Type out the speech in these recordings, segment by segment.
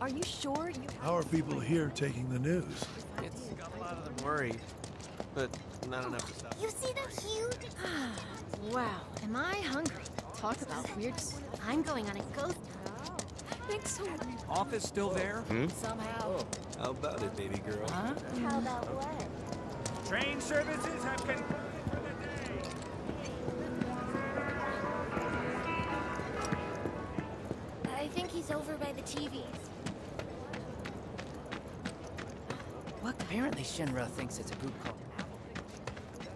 Are you sure you How are people here taking the news? It's got a lot of them worried, but not oh, enough to stop. You see the huge... Wow, am I hungry? Talk about weird. I'm going on a ghost Thanks so much. Office still there? Hmm? Somehow. Oh, how about it, baby girl? Huh? How about what? Train services have concluded TVs. What? Apparently Shinra thinks it's a group called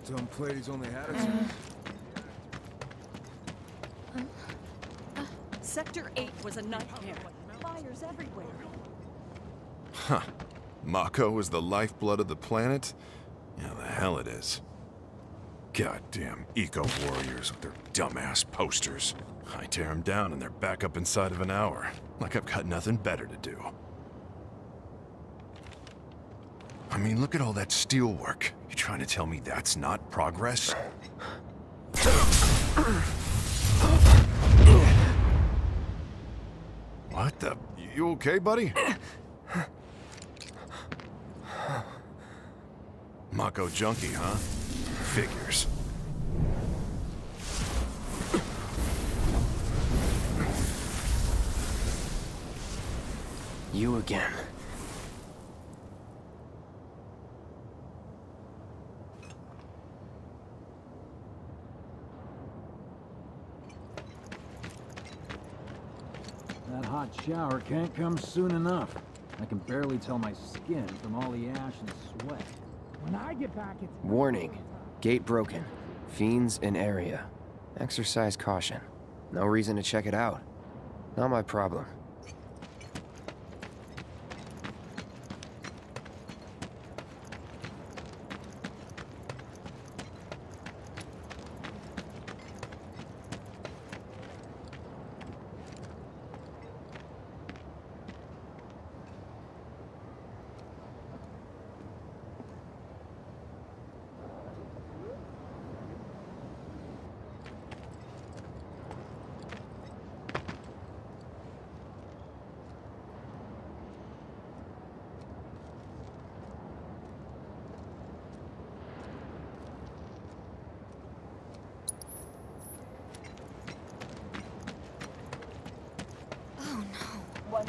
Some ladies only had us. Uh, um, uh, Sector 8 was a nightmare. Fires everywhere. Huh. Mako is the lifeblood of the planet? Yeah, the hell it is. Goddamn eco-warriors with their dumbass posters. I tear them down and they're back up inside of an hour. Like I've got nothing better to do. I mean, look at all that steelwork. You trying to tell me that's not progress? What the? You okay, buddy? Mako junkie, huh? Figures. You again. That hot shower can't come soon enough. I can barely tell my skin from all the ash and sweat. When I get back, it's... Warning. Gate broken. Fiends in area. Exercise caution. No reason to check it out. Not my problem.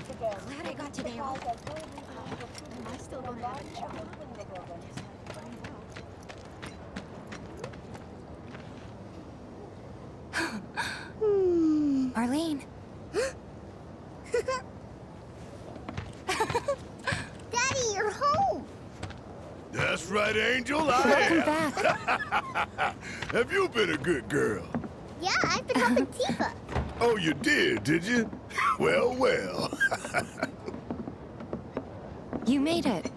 Glad I got today off. Am I still gonna have a job? Arlene. Daddy, you're home. That's right, Angel. I Welcome am. back. Have you been a good girl? Yeah, I've been helping Tifa. Oh, you did, did you? Well, well. You made it.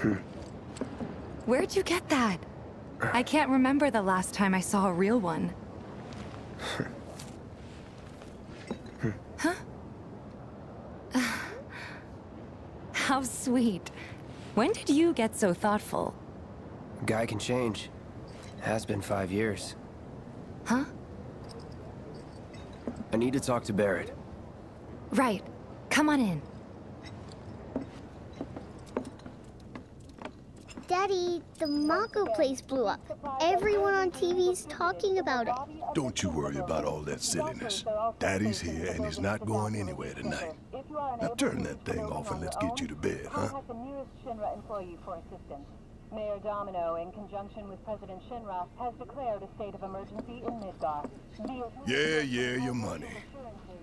Hmm. Where'd you get that? I can't remember the last time I saw a real one. huh? How sweet. When did you get so thoughtful? Guy can change. Has been five years. Huh? I need to talk to Barret. Right. Come on in. Daddy, the Mako place blew up. Everyone on TV's talking about it. Don't you worry about all that silliness. Daddy's here and he's not going anywhere tonight. Now turn that thing off and let's get you to bed, huh? Contact the nearest Shinra employee for assistance. Mayor Domino, in conjunction with President Shinra, has declared a state of emergency in Midgar. Yeah, yeah, your money.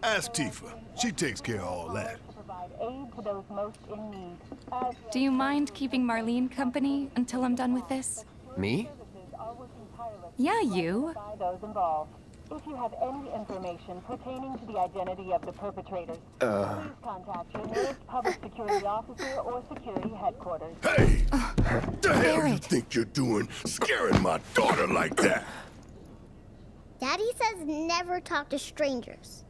Ask Tifa. She takes care of all that. To provide aid to those most in need. As Do you mind keeping Marlene company until I'm done with this? Me? services are working tirelessly Yeah, you. by those involved. If you have any information pertaining to the identity of the perpetrators, Uh. please contact your nearest public security officer or security headquarters. Hey! the hell you think you're doing scaring my daughter like that? Daddy says never talk to strangers.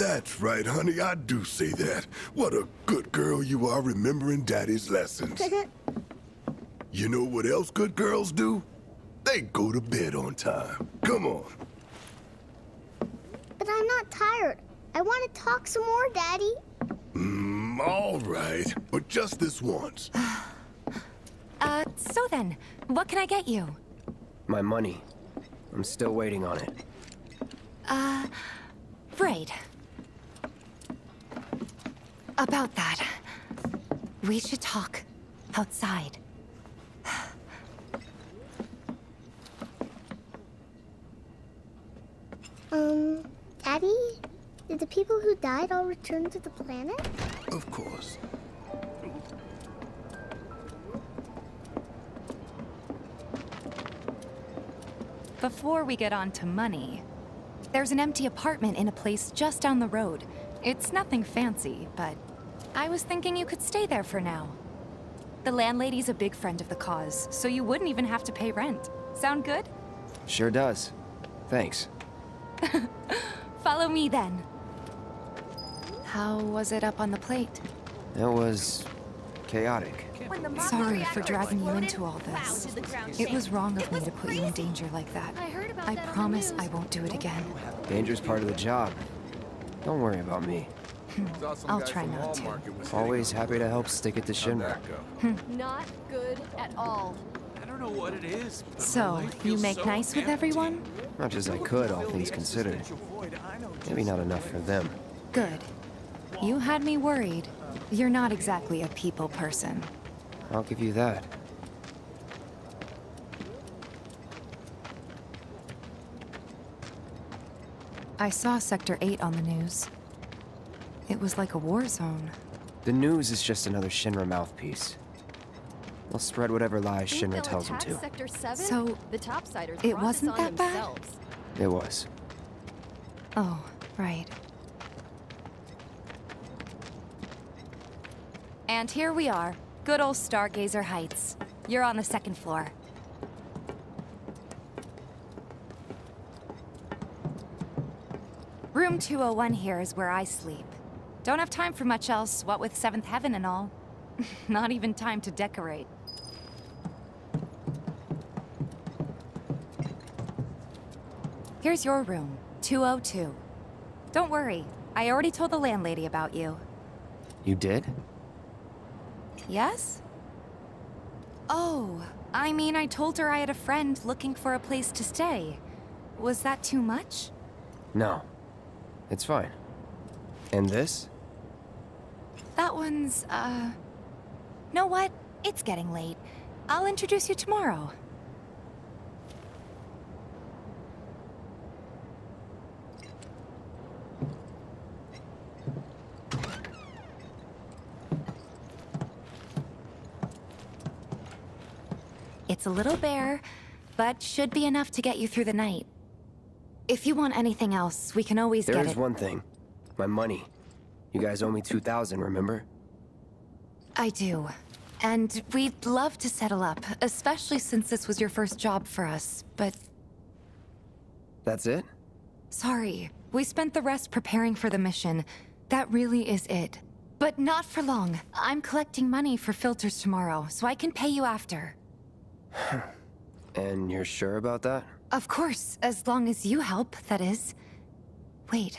That's right, honey. I do say that. What a good girl you are remembering Daddy's lessons. You know what else good girls do? They go to bed on time. Come on. But I'm not tired. I want to talk some more, Daddy. Mm, all right, but just this once. Uh, so then, what can I get you? My money. I'm still waiting on it. Uh, right. About that. We should talk outside. Um, Daddy? Did the people who died all return to the planet? Of course. Before we get on to money, there's an empty apartment in a place just down the road. It's nothing fancy, but I was thinking you could stay there for now. The landlady's a big friend of the cause, so you wouldn't even have to pay rent. Sound good? Sure does. Thanks. Follow me then. How was it up on the plate? It was chaotic. Sorry for dragging you into all this. It was wrong of me to put you in danger like that. I heard about I that promise. I won't do it again. Danger's part of the job. Don't worry about me. Saw some I'll try not to. Walmart was hitting Always happy to help stick it to Shinra. Hmm. Not good at all. I don't know what it is. But So, you make so nice with empty. everyone? Much as I could, all things considered. Maybe not enough for them. Good. You had me worried. You're not exactly a people person. I'll give you that. I saw Sector 8 on the news. It was like a war zone. The news is just another Shinra mouthpiece. They'll spread whatever lies Shinra tells them attack to. Sector 7? So, the topsiders it wasn't this on that bad? It was. Oh, right. And here we are. Good old Stargazer Heights. You're on the second floor. Room 201 here is where I sleep. Don't have time for much else, what with Seventh Heaven and all. Not even time to decorate. Here's your room, 202. Don't worry, I already told the landlady about you. You did? Yes? Oh, I mean, I told her I had a friend looking for a place to stay. Was that too much? No. It's fine. And this? That one's, uh... Know what? It's getting late. I'll introduce you tomorrow. It's a little bare, but should be enough to get you through the night. If you want anything else, we can always There get is it. one thing. My money. You guys owe me 2,000, remember? I do. And we'd love to settle up, especially since this was your first job for us, but That's it? sorry. We spent the rest preparing for the mission. That really is it. But not for long. I'm collecting money for filters tomorrow, so I can pay you after. And you're sure about that? Of course, as long as you help, that is. Wait,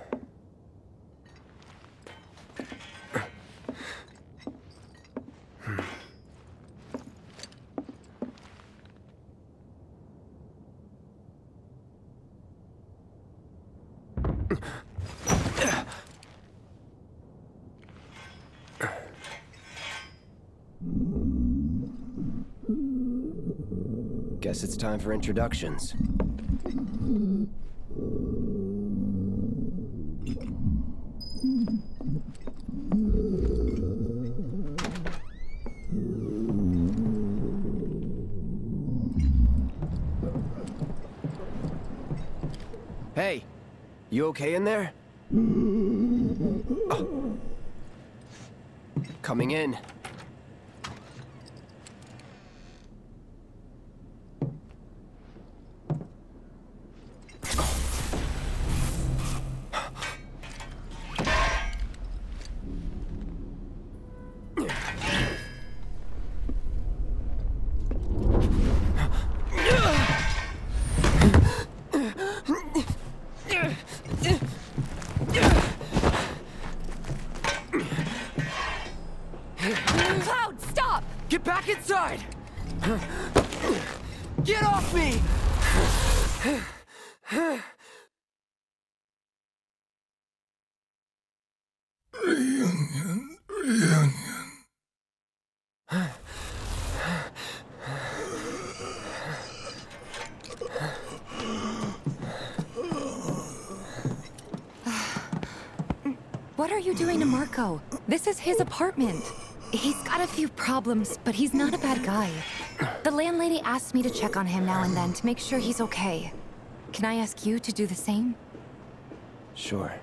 It's time for introductions. Hey, you okay in there? Oh. Coming in. Cloud, stop! Get back inside! Get off me! Reunion, reunion. What are you doing to Marco? This is his apartment. He's got a few problems, but he's not a bad guy. The landlady asked me to check on him now and then to make sure he's okay. Can I ask you to do the same? Sure.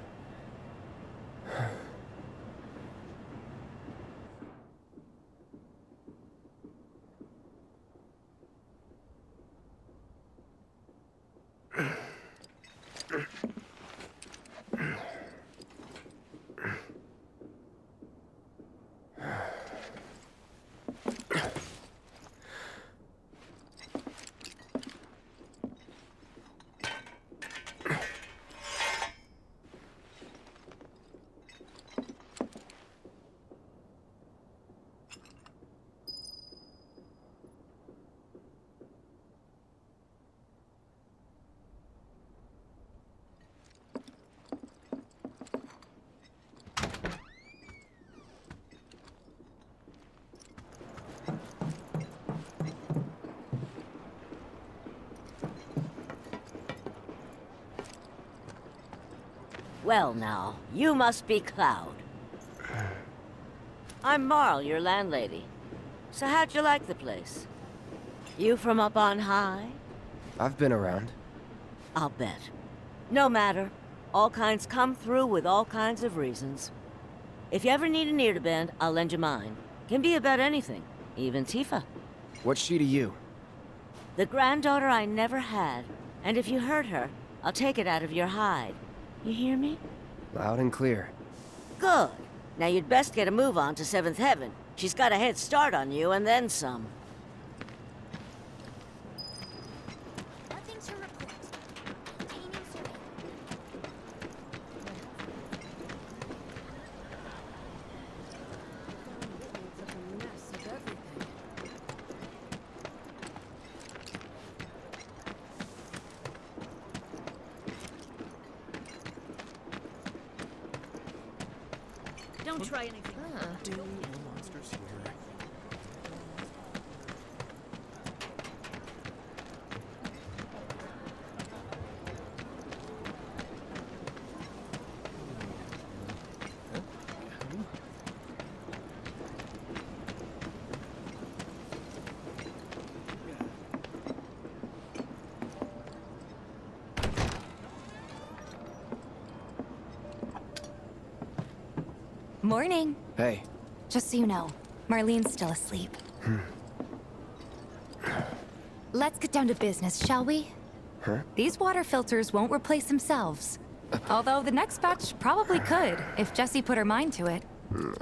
Well now, you must be Cloud. I'm Marle, your landlady. So how'd you like the place? You from up on high? I've been around. I'll bet. No matter. All kinds come through with all kinds of reasons. If you ever need an ear to bend, I'll lend you mine. Can be about anything, even Tifa. What's she to you? The granddaughter I never had. And if you hurt her, I'll take it out of your hide. You hear me? Loud and clear. Good. Now you'd best get a move on to Seventh Heaven. She's got a head start on you, and then some. Nothing to report. Maintaining surveillance. Don't try anything. monsters here. Morning. Hey, Just so you know, Marlene's still asleep. Hmm. Let's get down to business, shall we? Huh? These water filters won't replace themselves. Uh. Although the next batch probably could, if Jessie put her mind to it.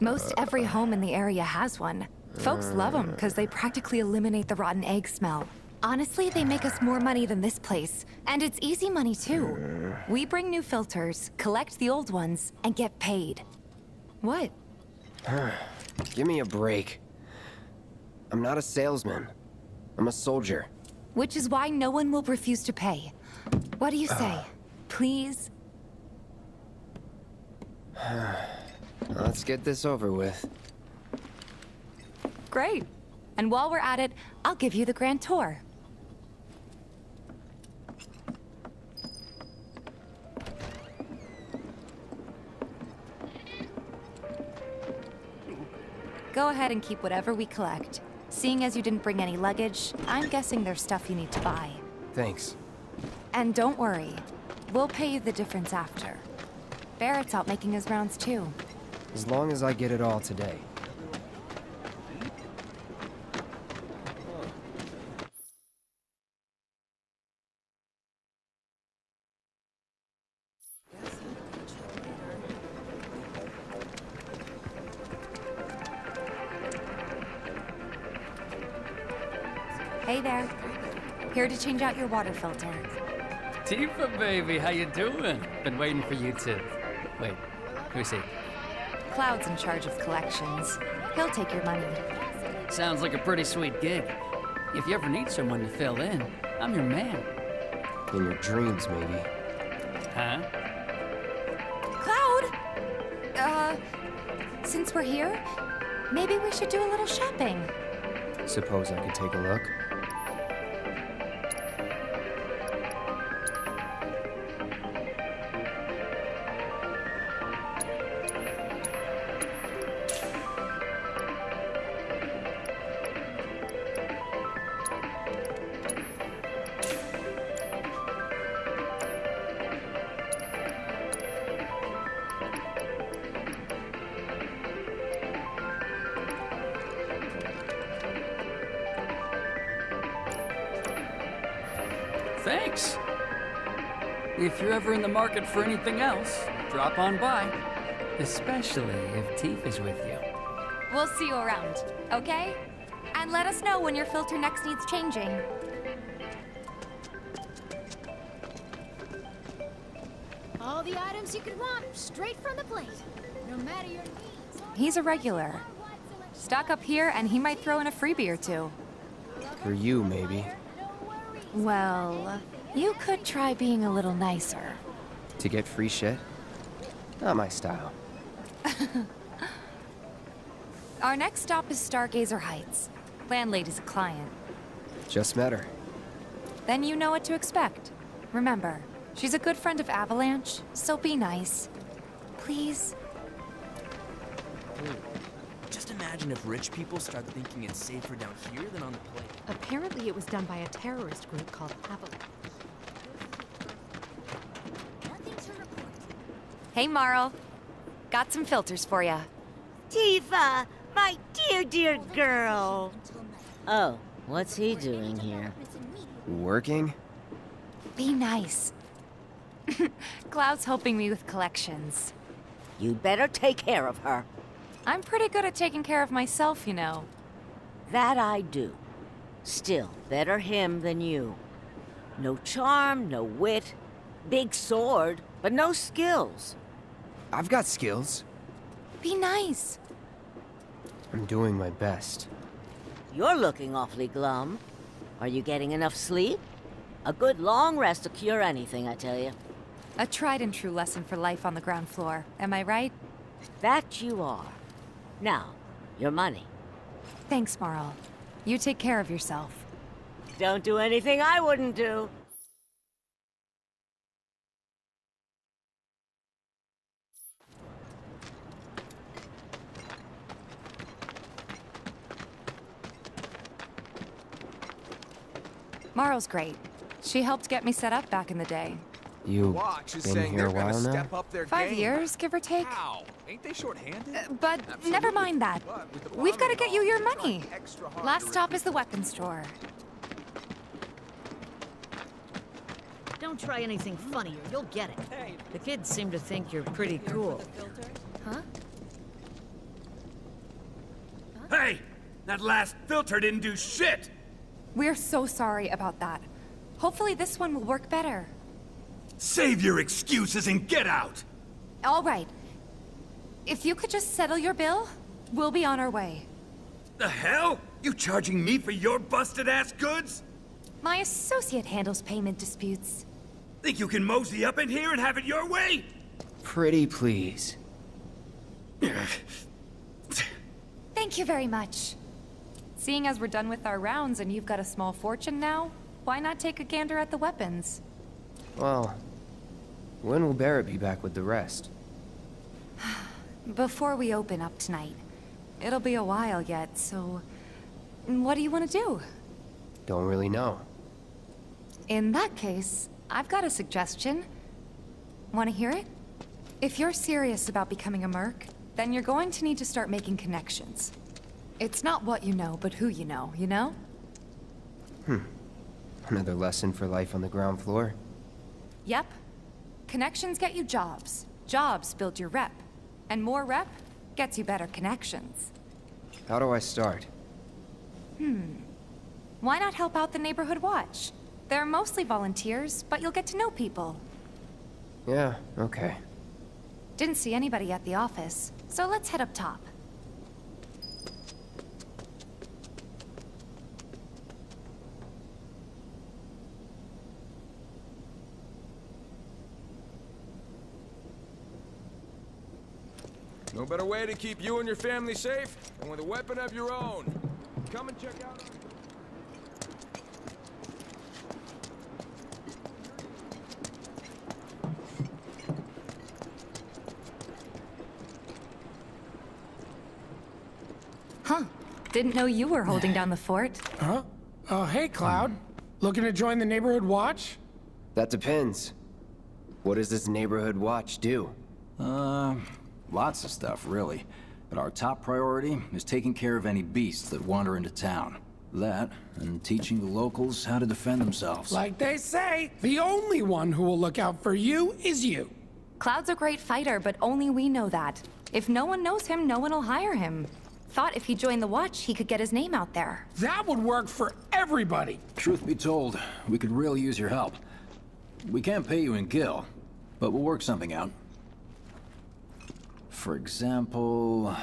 Most every home in the area has one. Folks love them because they practically eliminate the rotten egg smell. Honestly, they make us more money than this place. And it's easy money, too. We bring new filters, collect the old ones, and get paid. What? give me a break. I'm not a salesman. I'm a soldier. Which is why no one will refuse to pay. What do you say? Please? Let's get this over with. Great. And while we're at it, I'll give you the grand tour. Go ahead and keep whatever we collect. Seeing as you didn't bring any luggage, I'm guessing there's stuff you need to buy. Thanks. And don't worry, we'll pay you the difference after. Barret's out making his rounds too. As long as I get it all today. To change out your water filter. Tifa, baby, how you doing? Been waiting for you to... Wait, who's he? Cloud's in charge of collections. He'll take your money. Sounds like a pretty sweet gig. If you ever need someone to fill in, I'm your man. In your dreams, maybe. Huh? Cloud! Uh, since we're here, maybe we should do a little shopping. Suppose I could take a look? Thanks. If you're ever in the market for anything else, drop on by. Especially if Tifa is with you. We'll see you around, okay? And let us know when your filter next needs changing. All the items you could want, straight from the plate. No matter your needs. He's a regular. Stock up here and he might throw in a freebie or two. For you, maybe. Well, you could try being a little nicer. To get free shit? Not my style. Our next stop is Stargazer Heights. Landlady's a client. Just met her. Then you know what to expect. Remember, she's a good friend of Avalanche, so be nice. Please? Imagine if rich people start thinking it's safer down here than on the plate. Apparently it was done by a terrorist group called Avalanche. Hey, Marle. Got some filters for ya. Tifa, my dear, dear girl. Oh, what's he doing here? Working? Be nice. Cloud's helping me with collections. You better take care of her. I'm pretty good at taking care of myself, you know. That I do. Still, better him than you. No charm, no wit. Big sword, but no skills. I've got skills. Be nice. I'm doing my best. You're looking awfully glum. Are you getting enough sleep? A good long rest to cure anything, I tell you. A tried and true lesson for life on the ground floor. Am I right? That you are. Now, your money. Thanks, Marle. You take care of yourself. Don't do anything I wouldn't do. Marle's great. She helped get me set up back in the day. You Watch is been saying here they're a while gonna now? step up their Five game. years, give or take. How? Ain't they short-handed? Uh, but never mind that. We've got to get you your money. Last stop is the weapons store. Don't try anything funnier, you'll get it. The kids seem to think you're pretty cool. Huh? Hey! That last filter didn't do shit! We're so sorry about that. Hopefully this one will work better. Save your excuses and get out! All right. If you could just settle your bill, we'll be on our way. The hell? You charging me for your busted-ass goods? My associate handles payment disputes. Think you can mosey up in here and have it your way? Pretty please. Thank you very much. Seeing as we're done with our rounds and you've got a small fortune now, why not take a gander at the weapons? Well, when will Barret be back with the rest? Before we open up tonight. It'll be a while yet, so... What do you want to do? Don't really know. In that case, I've got a suggestion. Want to hear it? If you're serious about becoming a merc, then you're going to need to start making connections. It's not what you know, but who you know, you know? Hmm. Another lesson for life on the ground floor. Yep. Connections get you jobs. Jobs build your rep. And more rep gets you better connections. How do I start? Hmm. Why not help out the Neighborhood Watch? They're mostly volunteers, but you'll get to know people. Yeah, okay. Didn't see anybody at the office, so let's head up top. No better way to keep you and your family safe than with a weapon of your own. Come and check out our... Huh. Didn't know you were holding down the fort. Huh? Oh, hey, Cloud. Looking to join the Neighborhood Watch? That depends. What does this neighborhood watch do? Uh, lots of stuff, really. But our top priority is taking care of any beasts that wander into town. That, and teaching the locals how to defend themselves. Like they say, the only one who will look out for you is you. Cloud's a great fighter, but only we know that. If no one knows him, no one will hire him. Thought if he joined the Watch, he could get his name out there. That would work for everybody. Truth be told, we could really use your help. We can't pay you in gil, but we'll work something out. For example...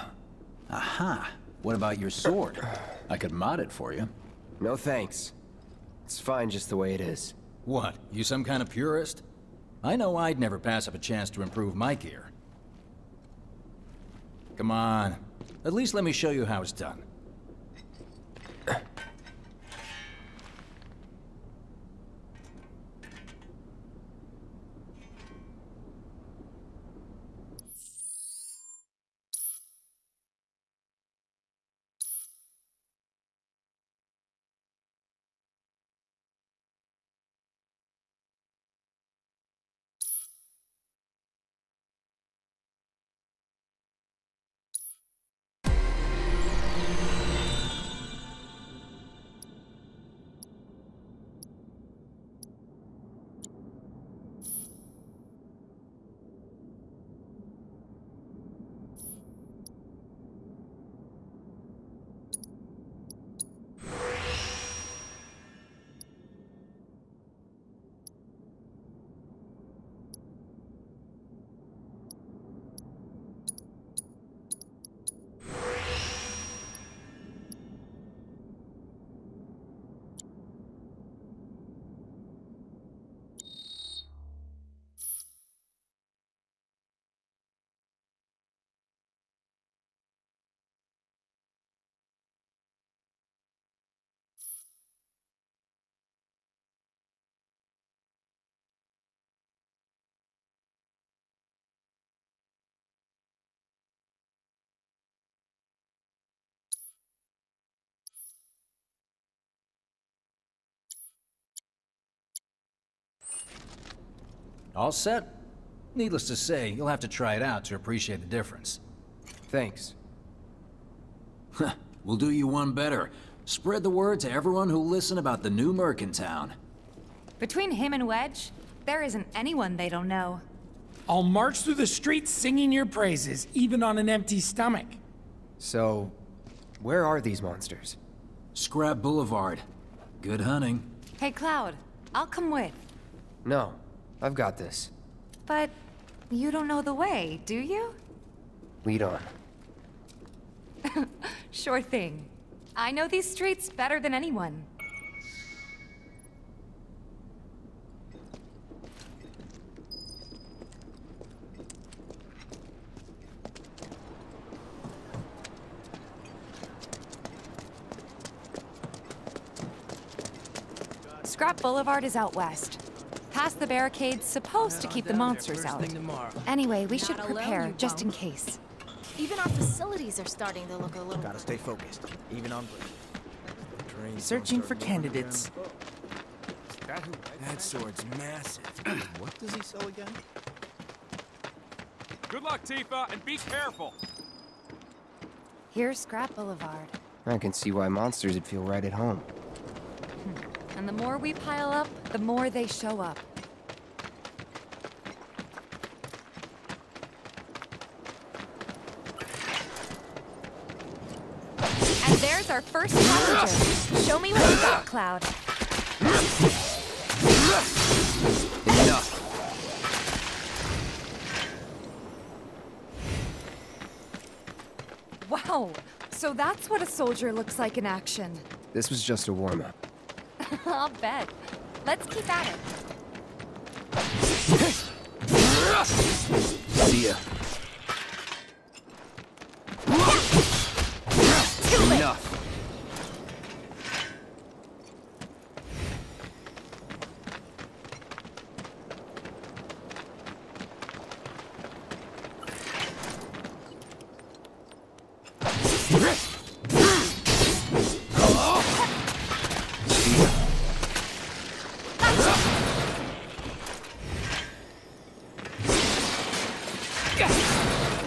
Aha! What about your sword? I could mod it for you. No thanks. It's fine just the way it is. What, you some kind of purist? I know I'd never pass up a chance to improve my gear. Come on. At least let me show you how it's done. All set? Needless to say, you'll have to try it out to appreciate the difference. Thanks. we'll do you one better. Spread the word to everyone who'll listen about the new merc in town. Between him and Wedge, there isn't anyone they don't know. I'll march through the streets singing your praises, even on an empty stomach. So, where are these monsters? Scrap Boulevard. Good hunting. Hey, Cloud, I'll come with. No, I've got this. But you don't know the way, do you? Lead on. sure thing. I know these streets better than anyone. Scrap Boulevard is out west. Past the barricades, supposed to keep the monsters out. Anyway, we should prepare, just in case. Even our facilities are starting to look a little. Gotta stay focused, even on break. Searching for candidates. That sword's massive. what does he sell again? Good luck, Tifa, and be careful. Here's Scrap Boulevard. I can see why monsters would feel right at home. Hmm. And the more we pile up, the more they show up. And there's our first passenger. Show me what you got, Cloud. Enough. Wow, so that's what a soldier looks like in action. This was just a warm-up. I'll bet. Let's keep at it. See ya. Enough.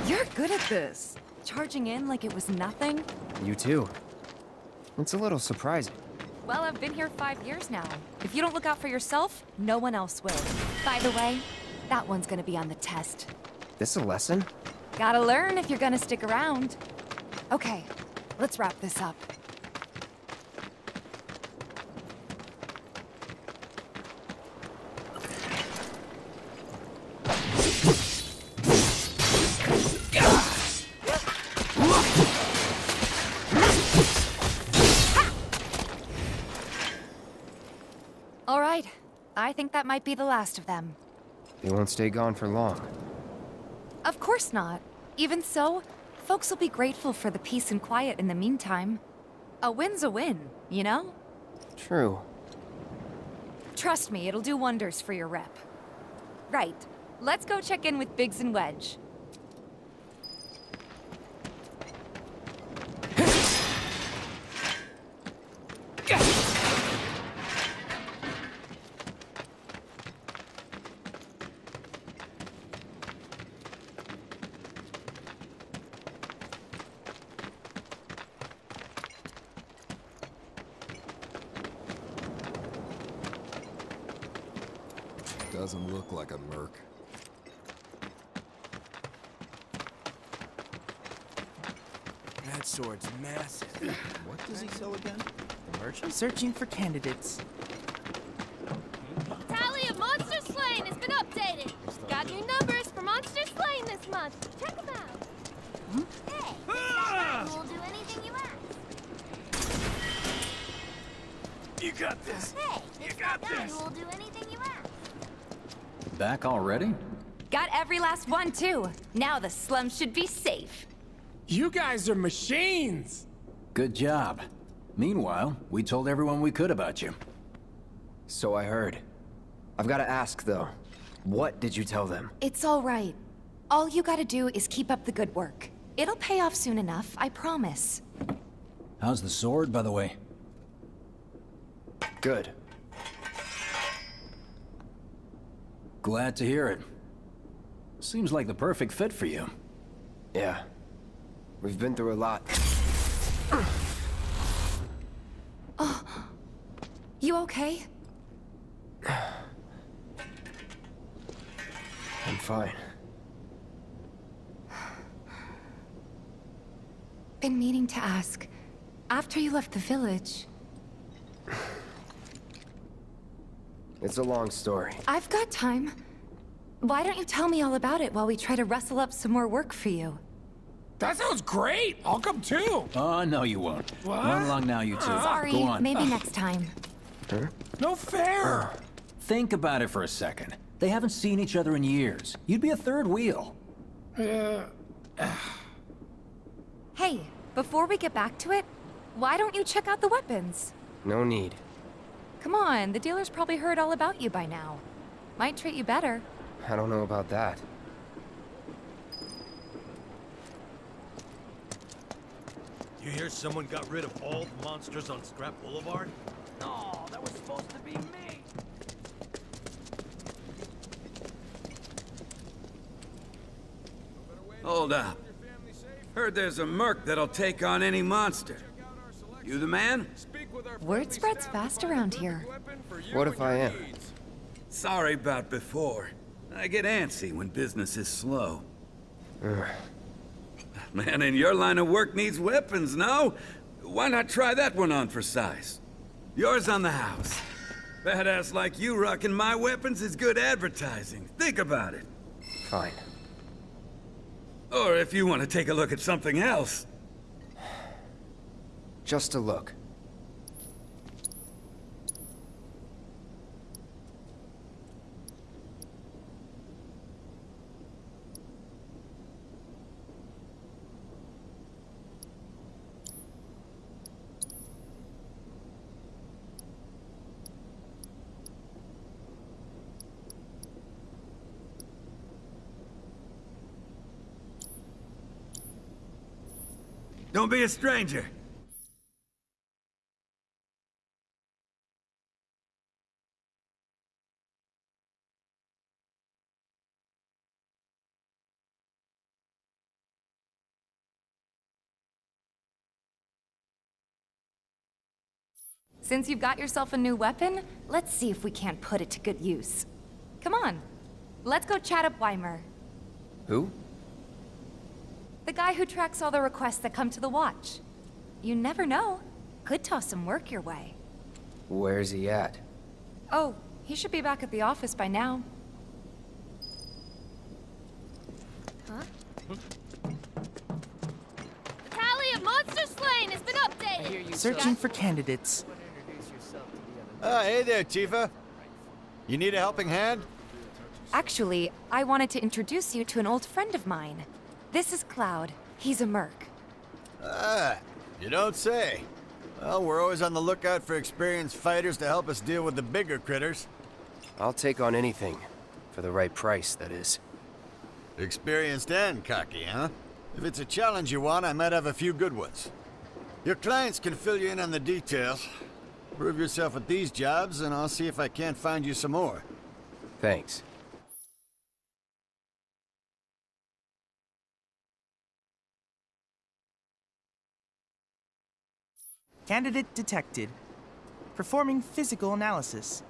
You're good at this. Charging in like it was nothing? You too. It's a little surprising. Well, I've been here five years now. If you don't look out for yourself, no one else will. By the way, that one's gonna be on the test. This a lesson? Gotta learn if you're gonna stick around. Okay, let's wrap this up. All right, I think that might be the last of them. They won't stay gone for long. Of course not. Even so, folks will be grateful for the peace and quiet in the meantime. A win's a win, you know? True. Trust me, it'll do wonders for your rep. Right. Let's go check in with Biggs and Wedge. Doesn't look like a merc. That sword's massive. What does he sell again? The Merchant searching for candidates. Back already? Got every last one, too. Now the slums should be safe. You guys are machines! Good job. Meanwhile, we told everyone we could about you. So I heard. I've got to ask, though. What did you tell them? It's all right. All you gotta do is keep up the good work. It'll pay off soon enough, I promise. How's the sword, by the way? Good. Glad to hear it. Seems like the perfect fit for you. Yeah. We've been through a lot. oh. You okay? I'm fine. Been meaning to ask. After you left the village, It's a long story. I've got time. Why don't you tell me all about it while we try to rustle up some more work for you? That sounds great! I'll come too! Oh, no you won't. What? Run along now, you two. Sorry, Go on. maybe next time. Huh? No fair! Think about it for a second. They haven't seen each other in years. You'd be a third wheel. Uh, Hey, before we get back to it, why don't you check out the weapons? No need. Come on, the dealer's probably heard all about you by now. Might treat you better. I don't know about that. You hear someone got rid of all the monsters on Scrap Boulevard? No, that was supposed to be me. Hold up. Heard there's a merc that'll take on any monster. You the man? Word spreads fast around here. What if I am? Sorry about before. I get antsy when business is slow. Man in your line of work needs weapons, no? Why not try that one on for size? Yours on the house. Badass like you rocking my weapons is good advertising. Think about it. Fine. Or if you want to take a look at something else. Just a look. Don't be a stranger. Since you've got yourself a new weapon, let's see if we can't put it to good use. Come on, let's go chat up Wymer. Who? The guy who tracks all the requests that come to the watch. You never know. Could toss some work your way. Where's he at? Oh, he should be back at the office by now. Huh? The tally of monster slain has been updated. Searching for candidates. Uh, hey there, Tifa. You need a helping hand? Actually, I wanted to introduce you to an old friend of mine. This is Cloud. He's a merc. Ah, you don't say. Well, we're always on the lookout for experienced fighters to help us deal with the bigger critters. I'll take on anything. For the right price, that is. Experienced and cocky, huh? If it's a challenge you want, I might have a few good ones. Your clients can fill you in on the details. Prove yourself at these jobs, and I'll see if I can't find you some more. Thanks. Candidate detected. Performing physical analysis.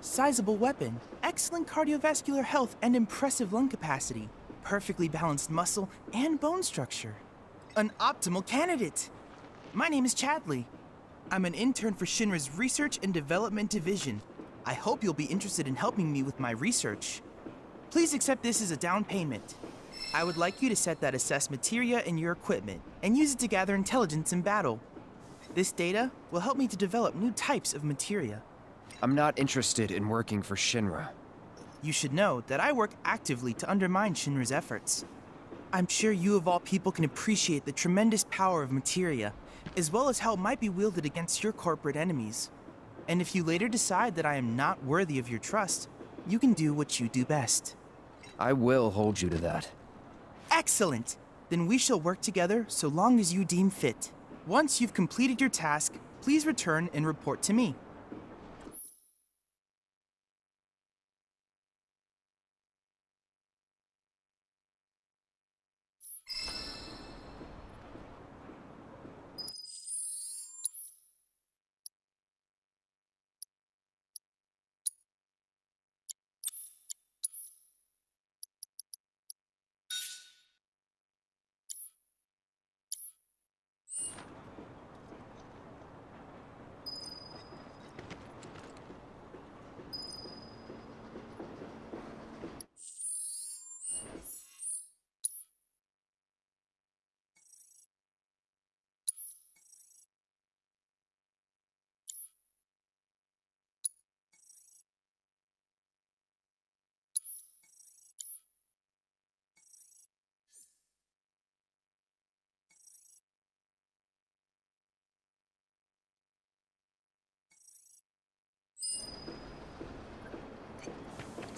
Sizable weapon, excellent cardiovascular health and impressive lung capacity, perfectly balanced muscle and bone structure. An optimal candidate! My name is Chadley. I'm an intern for Shinra's Research and Development Division. I hope you'll be interested in helping me with my research. Please accept this as a down payment. I would like you to set that assess materia in your equipment and use it to gather intelligence in battle. This data will help me to develop new types of materia. I'm not interested in working for Shinra. You should know that I work actively to undermine Shinra's efforts. I'm sure you of all people can appreciate the tremendous power of materia, as well as how it might be wielded against your corporate enemies. And if you later decide that I am not worthy of your trust, you can do what you do best. I will hold you to that. Excellent! Then we shall work together so long as you deem fit. Once you've completed your task, please return and report to me.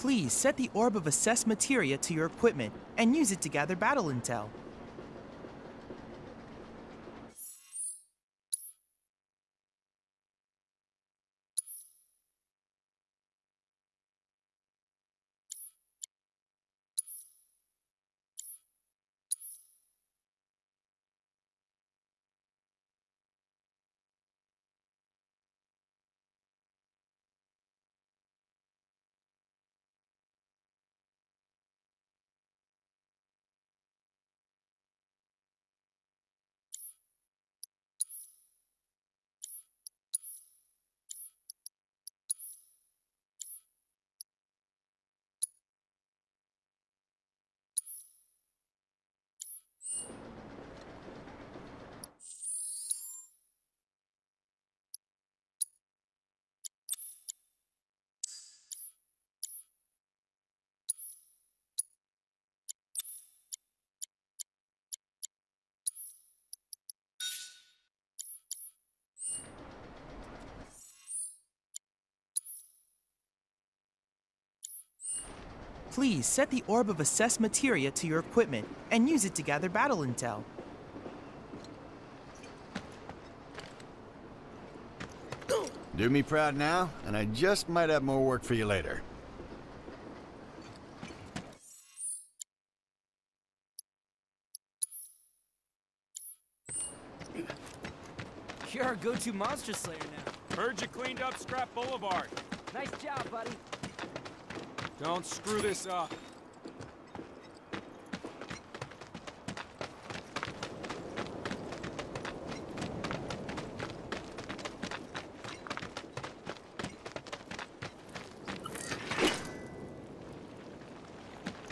Please set the Orb of Assess Materia to your equipment and use it to gather battle intel. Please set the Orb of Assess Materia to your equipment and use it to gather battle intel. Do me proud now, and I just might have more work for you later. You're our go-to monster slayer now. Heard you cleaned up Scrap Boulevard. Nice job, buddy. Don't screw this up.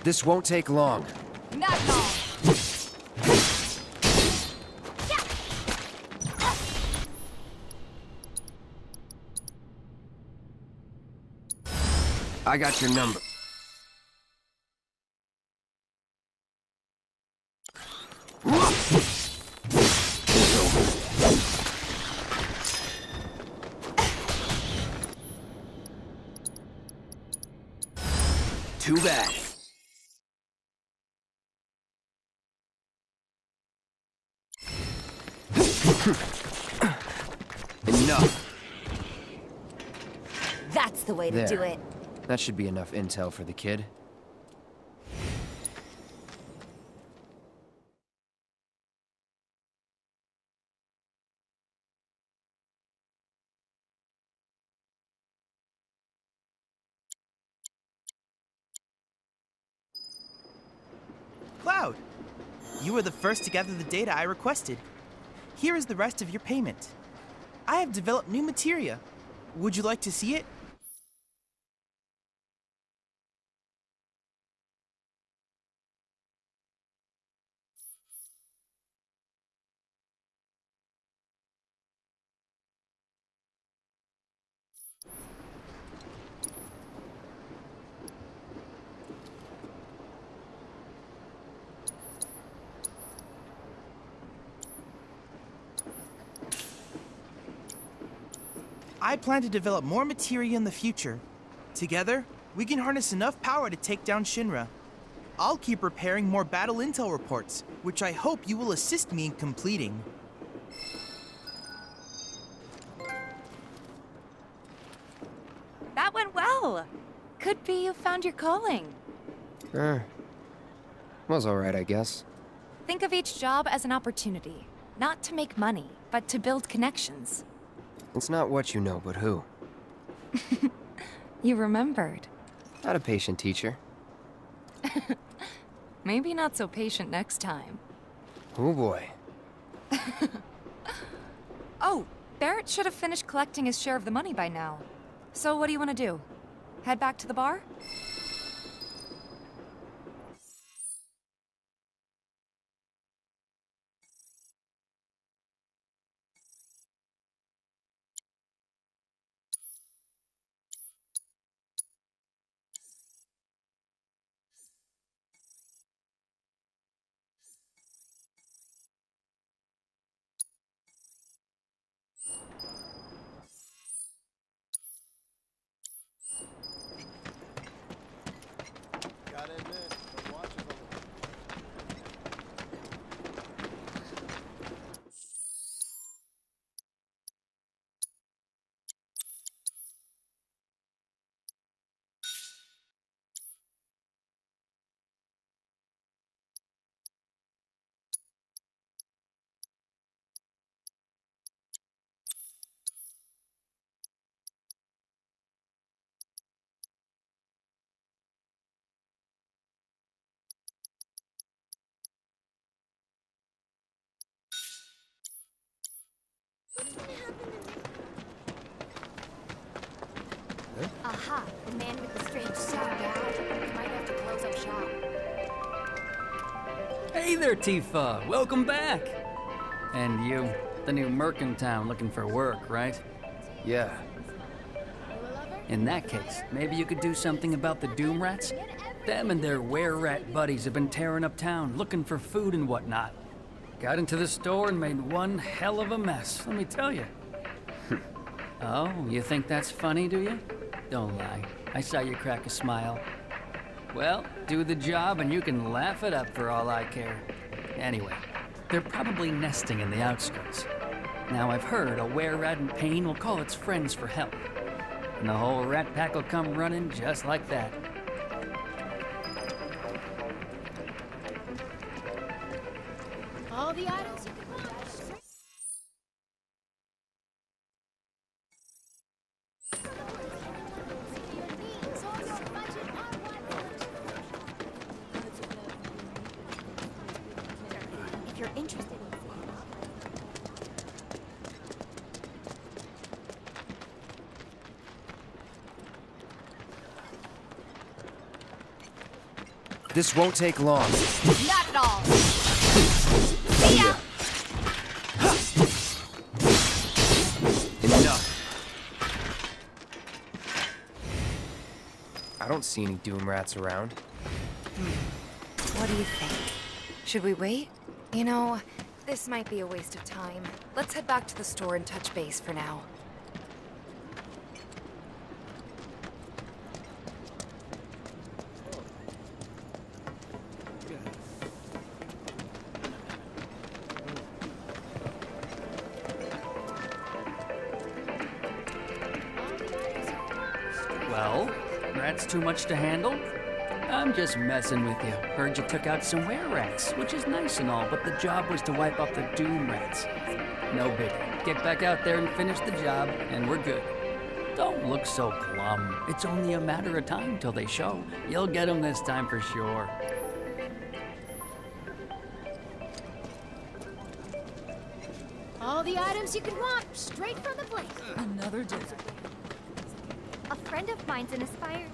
This won't take long. Not all. I got your number. Too bad. Enough. That's the way to There. do it. That should be enough intel for the kid. Cloud! You were the first to gather the data I requested. Here is the rest of your payment. I have developed new materia. Would you like to see it? Plan to develop more materia in the future. Together, we can harness enough power to take down Shinra. I'll keep preparing more battle intel reports, which I hope you will assist me in completing. That went well. Could be you found your calling. Eh. Was alright, I guess. Think of each job as an opportunity, not to make money, but to build connections. It's not what you know, but who. You remembered. Not a patient teacher. Maybe not so patient next time. Oh boy. Oh, Barret should have finished collecting his share of the money by now. So what do you want to do? Head back to the bar? Gotta admit, the watch is a Aha, the man with the strange sound out. Might have to close up shop. Hey there, Tifa. Welcome back. And you, the new merc in town looking for work, right? Yeah. In that case, maybe you could do something about the Doom Rats? Them and their were-rat buddies have been tearing up town, looking for food and whatnot. Got into the store and made one hell of a mess, let me tell you. oh, you think that's funny, do you? Don't lie. I saw you crack a smile. Well, do the job and you can laugh it up for all I care. Anyway, they're probably nesting in the outskirts. Now I've heard a were-rat in pain will call its friends for help. And the whole rat pack will come running just like that. This won't take long. Not at all. Enough. I don't see any doom rats around. What do you think? Should we wait? You know, this might be a waste of time. Let's head back to the store and touch base for now. Too much to handle? I'm just messing with you. Heard you took out some were-rats, which is nice and all, but the job was to wipe out the doom rats. No biggie. Get back out there and finish the job, and we're good. Don't look so glum. It's only a matter of time till they show. You'll get them this time for sure. All the items you could want. Straight from the plate. Another desert. A friend of mine's an aspired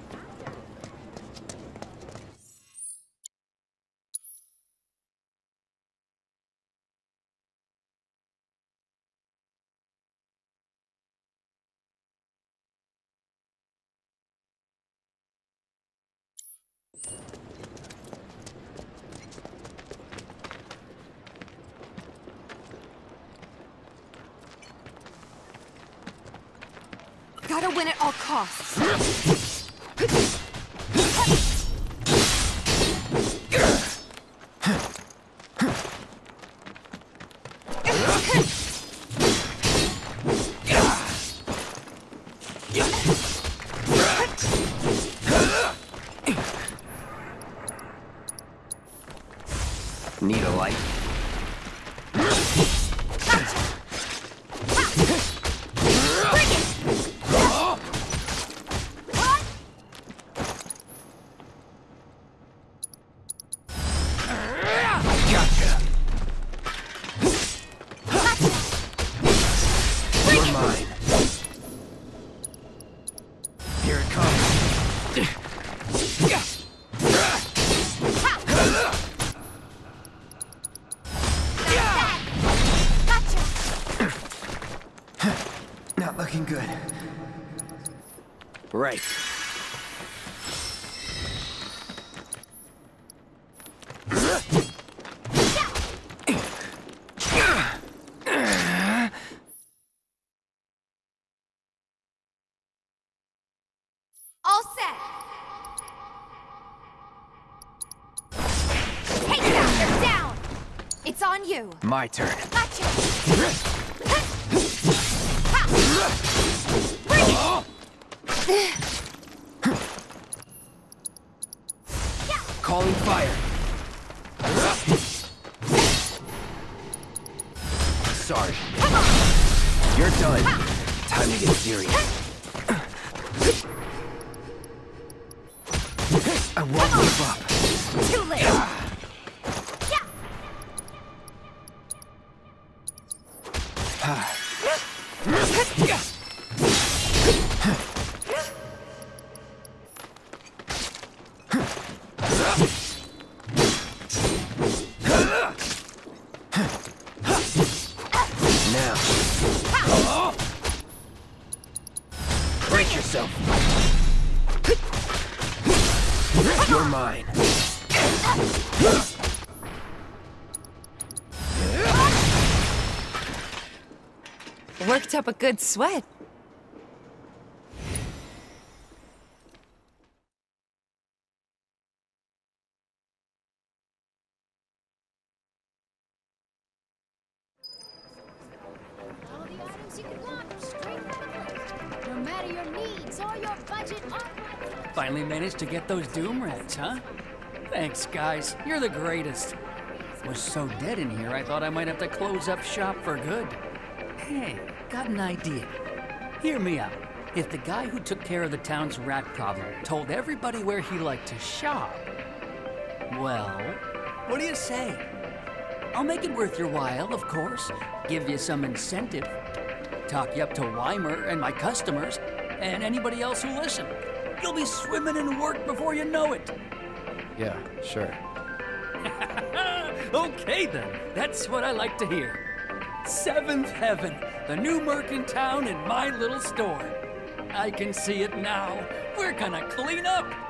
My turn. Gotcha. Calling up a good sweat. Finally managed to get those doom rats, huh? Thanks, guys. You're the greatest. Was so dead in here, I thought I might have to close up shop for good. Hey, got an idea. Hear me out. If the guy who took care of the town's rat problem told everybody where he liked to shop, well, what do you say? I'll make it worth your while, of course. Give you some incentive. Talk you up to Wymer and my customers, and anybody else who listen. You'll be swimming in work before you know it. Yeah, sure. okay then, that's what I like to hear. Seventh Heaven, the new merc in town in my little store. I can see it now. We're gonna clean up.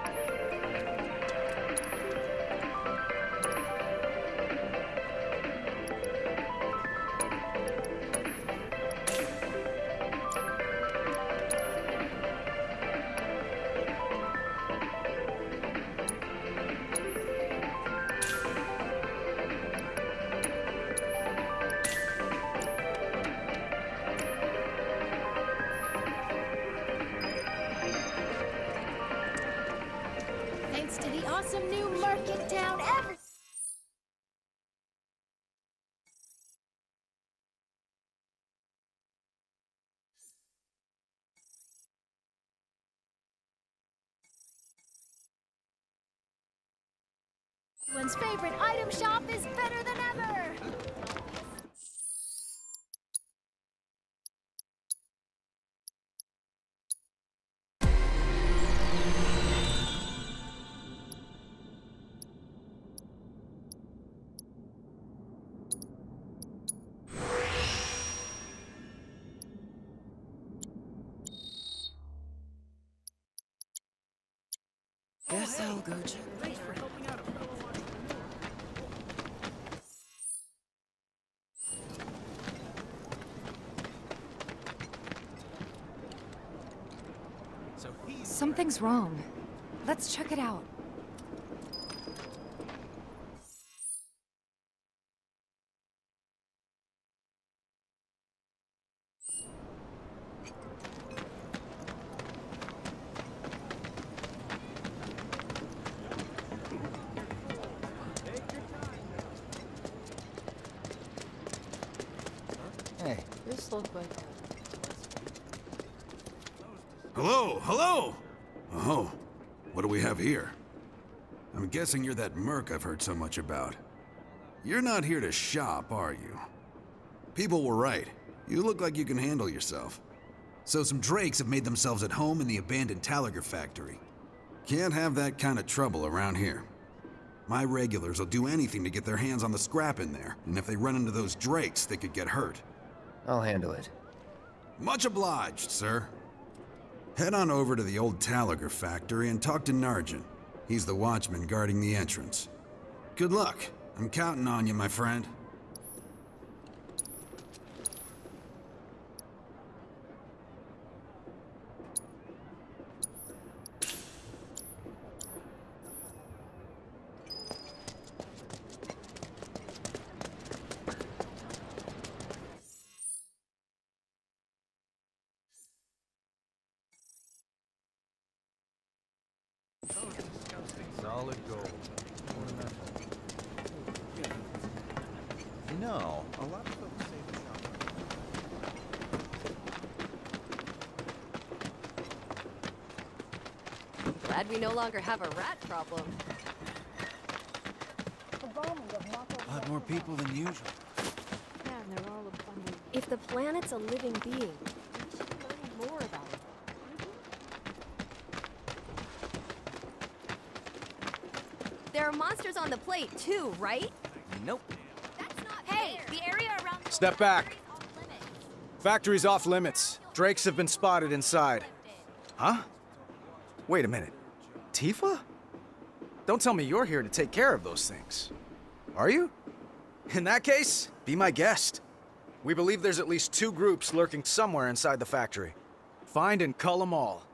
Everyone's favorite Something's wrong. Let's check it out. Hey, this look like. Hello, hello! Oh, what do we have here? I'm guessing you're that merc I've heard so much about. You're not here to shop, are you? People were right. You look like you can handle yourself. So some Drakes have made themselves at home in the abandoned Talager factory. Can't have that kind of trouble around here. My regulars will do anything to get their hands on the scrap in there, and if they run into those Drakes, they could get hurt. I'll handle it. Much obliged, sir. Head on over to the old Talager factory and talk to Narjan. He's the watchman guarding the entrance. Good luck. I'm counting on you, my friend. Solid gold. No, a lot of folks say the shop. Glad we no longer have a rat problem. A lot more people than usual. Yeah, and they're all abundant. If the planet's a living being, we should learn more about it. There are monsters on the plate too, right? Nope. Hey, the area around the Step back. Factory's off limits. Drakes have been spotted inside. Huh? Wait a minute. Tifa? Don't tell me you're here to take care of those things. Are you? In that case, be my guest. We believe there's at least two groups lurking somewhere inside the factory. Find and cull them all.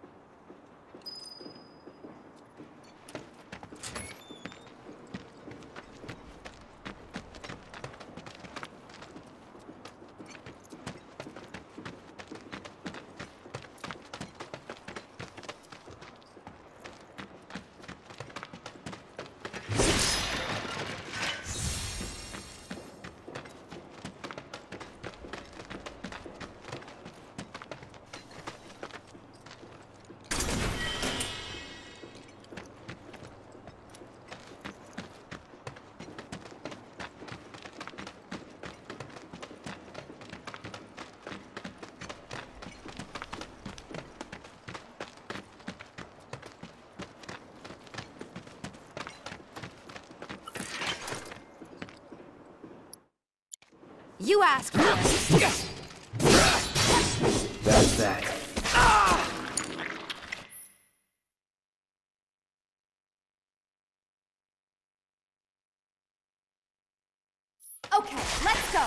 You asked for it. That's that. Okay, let's go.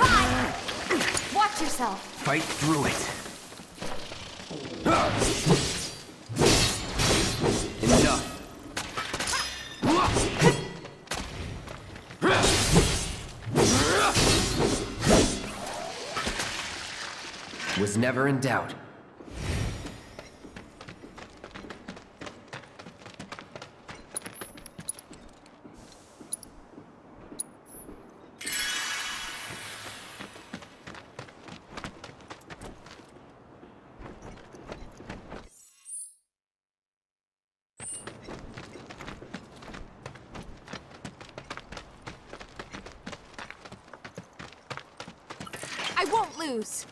Bye. Yourself. Fight through it. Enough. Was never in doubt. I won't lose.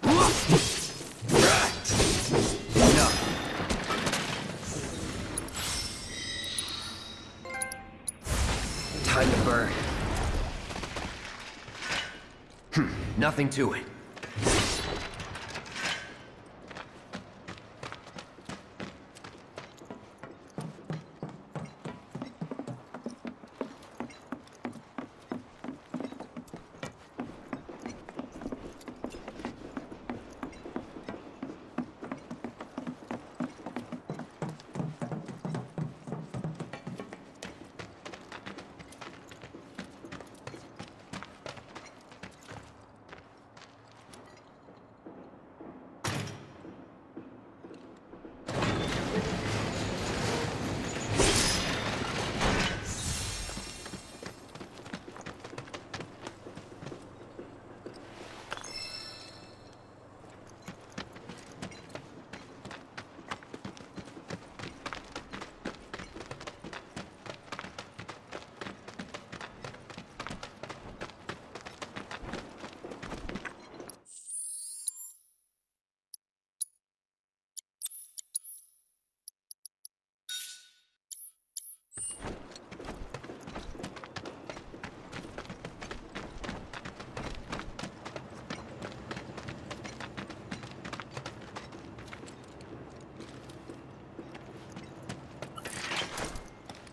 Time to burn. Hmm, nothing to it.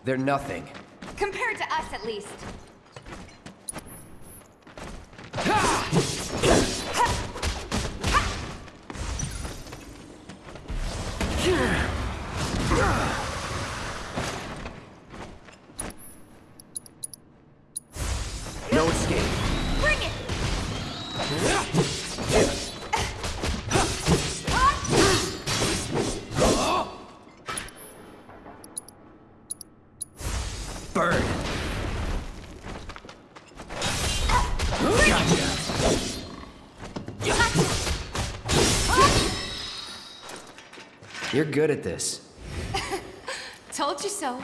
They're nothing. Compared to us, at least. No escape. Bring it! You're good at this. Told you so.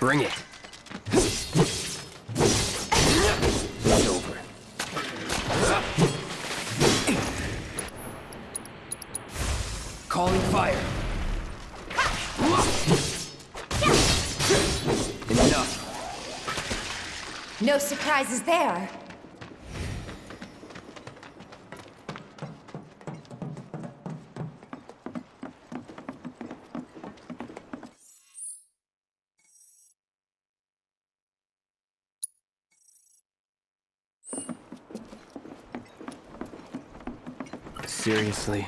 Bring it. It's over. Calling fire. Enough. No surprises there. Seriously.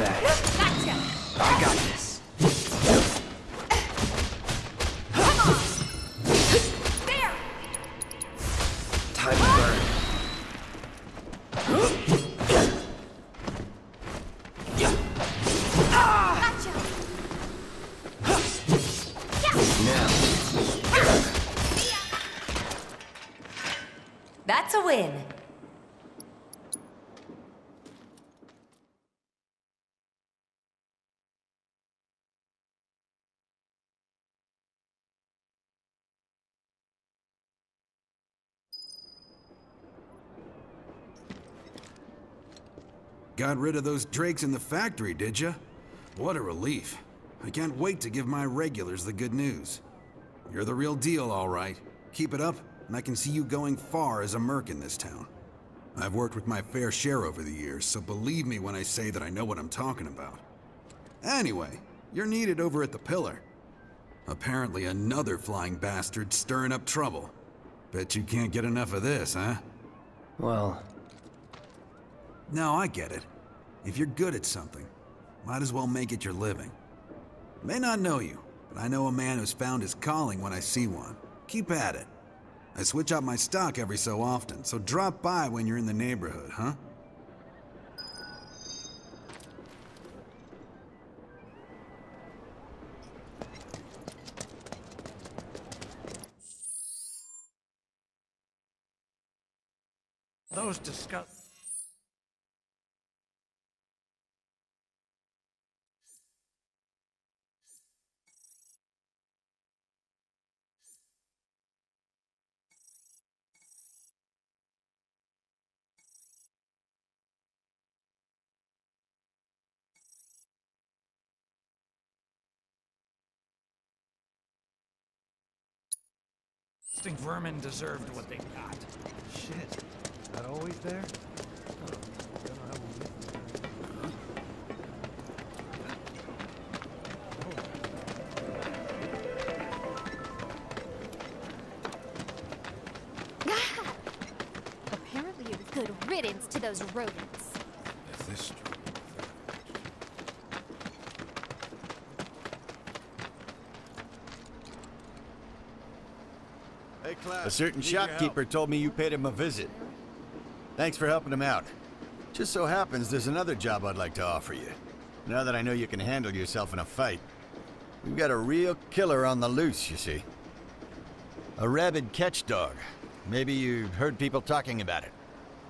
That. Gotcha! I got this. Got rid of those drakes in the factory, did ya? What a relief. I can't wait to give my regulars the good news. You're the real deal, all right. Keep it up, and I can see you going far as a merc in this town. I've worked with my fair share over the years, so believe me when I say that I know what I'm talking about. Anyway, you're needed over at the Pillar. Apparently another flying bastard stirring up trouble. Bet you can't get enough of this, huh? Well, No, I get it. If you're good at something, might as well make it your living. May not know you, but I know a man who's found his calling when I see one. Keep at it. I switch out my stock every so often, so drop by when you're in the neighborhood, huh? Those disgust. Disgusting vermin deserved what they got. Shit. Not always there? Apparently a good riddance to those rodents. If this Hey, Cloud. A certain shopkeeper told me you paid him a visit. Thanks for helping him out. Just so happens there's another job I'd like to offer you. Now that I know you can handle yourself in a fight. We've got a real killer on the loose, you see. A rabid catch dog. Maybe you've heard people talking about it.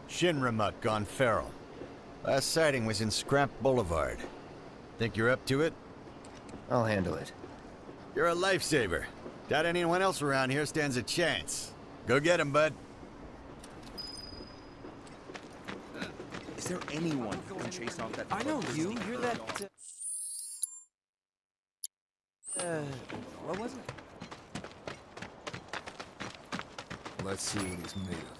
Shinramuk gone feral. Last sighting was in Scrap Boulevard. Think you're up to it? I'll handle it. You're a lifesaver. Doubt anyone else around here stands a chance. Go get him, bud. Is there anyone who can chase off that? I know you. You're that. Uh, what was it? Let's see what he's made of.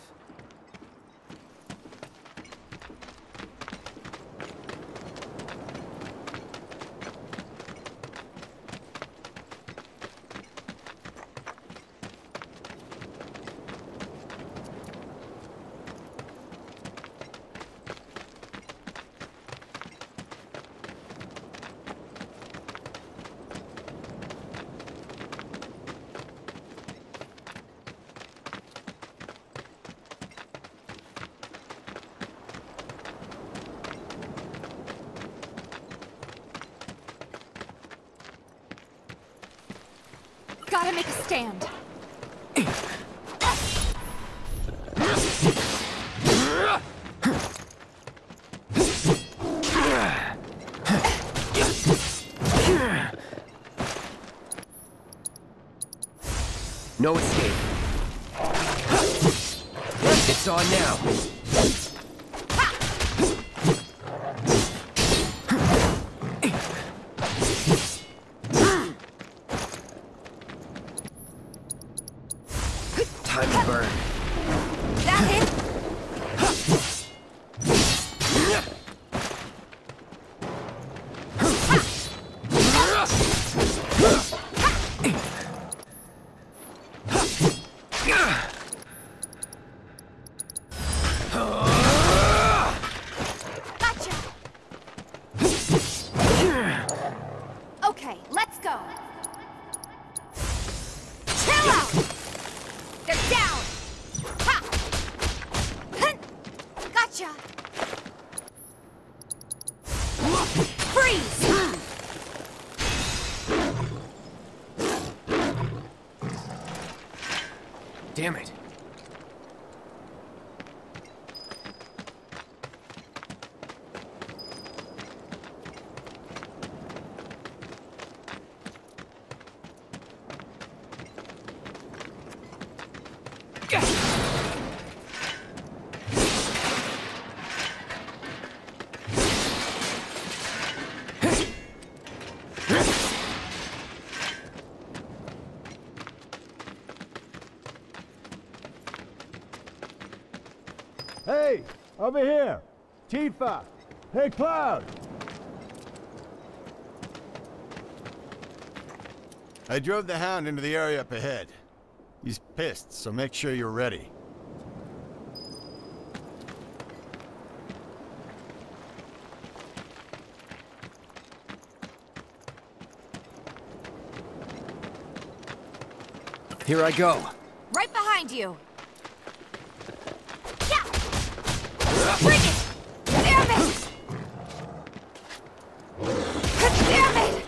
stand. No escape. It's on now. Over here! Tifa! Hey, Cloud! I drove the Hound into the area up ahead. He's pissed, so make sure you're ready. Here I go. Right behind you. Yeah. Bring it. Damn it. Damn it.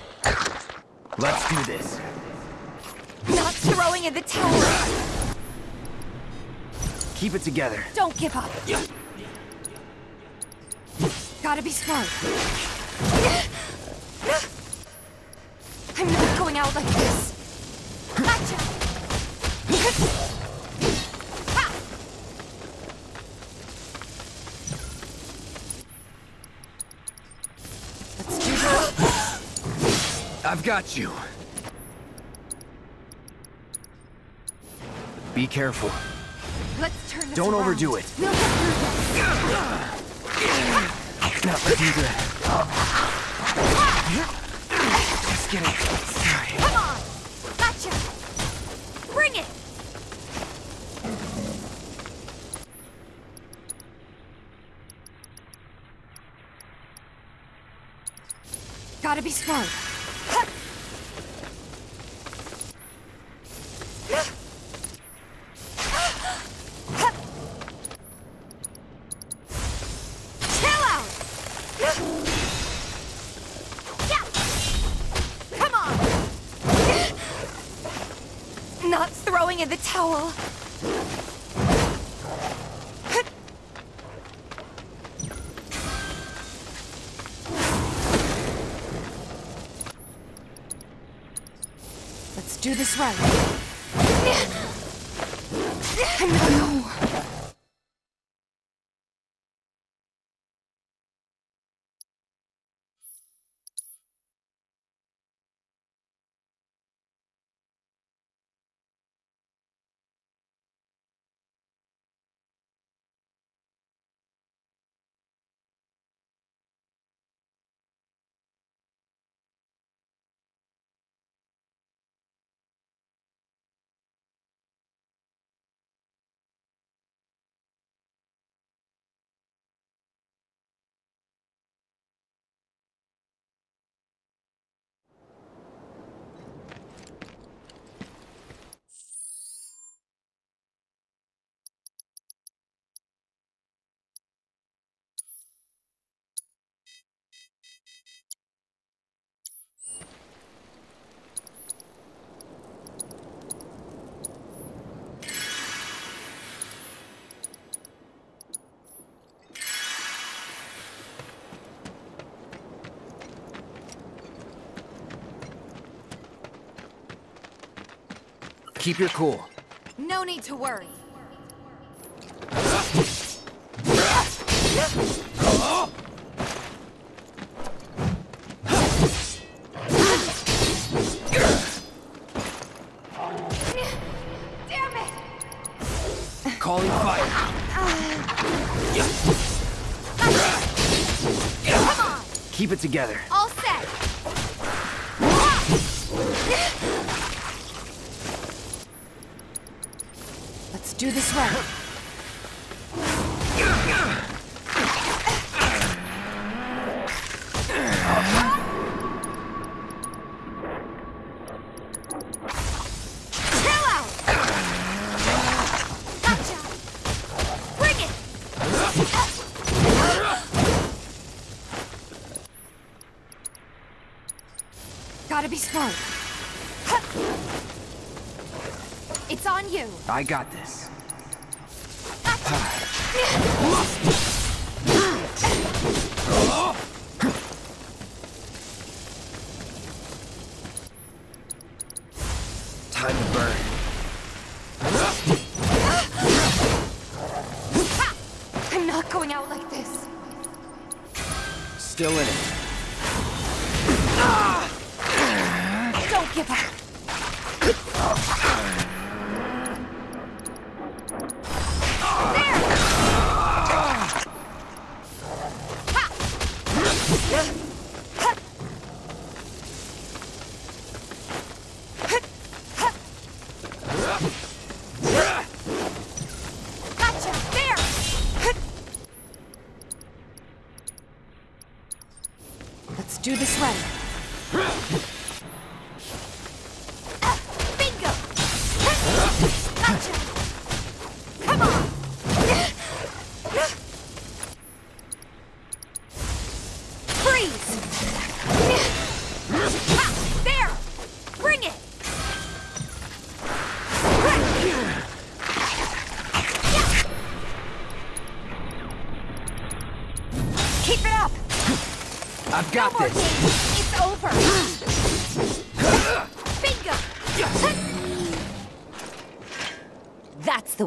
Let's do this. Not throwing in the towel. Keep it together. Don't give up. Gotta be smart. I'm not going out like got you. Be careful. Let's turn this Don't around. overdo it. We'll get through Not looking good. Just this. started. Come on. Gotcha. Bring it. Gotta be smart. Chill out. Yeah. Come on. Not throwing in the towel. Let's Keep your cool. No need to worry. Damn it! Calling fire. On! Keep it together. All set! Let's do this it! Gotta be smart. It's on you. I got this.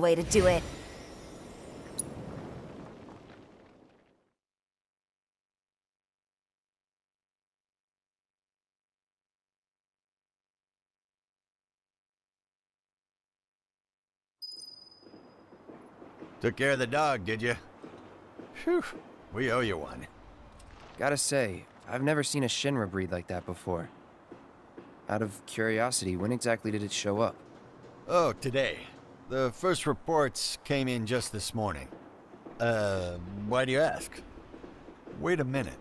Way to do it. Took care of the dog, did you? Phew, we owe you one. Gotta say, I've never seen a Shinra breed like that before. Out of curiosity, when exactly did it show up? Oh, today. The first reports came in just this morning. Uh, why do you ask? Wait a minute.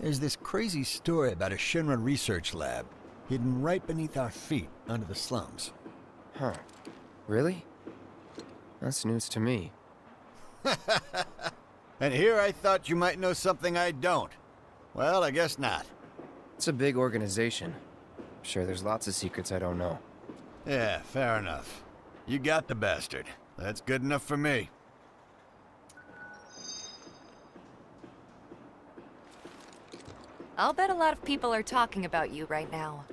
There's this crazy story about a Shinra research lab hidden right beneath our feet under the slums. Huh. Really? That's news to me. And here I thought you might know something I don't. Well, I guess not. It's a big organization. Sure, there's lots of secrets I don't know. Yeah, fair enough. You got the bastard. That's good enough for me. I'll bet a lot of people are talking about you right now.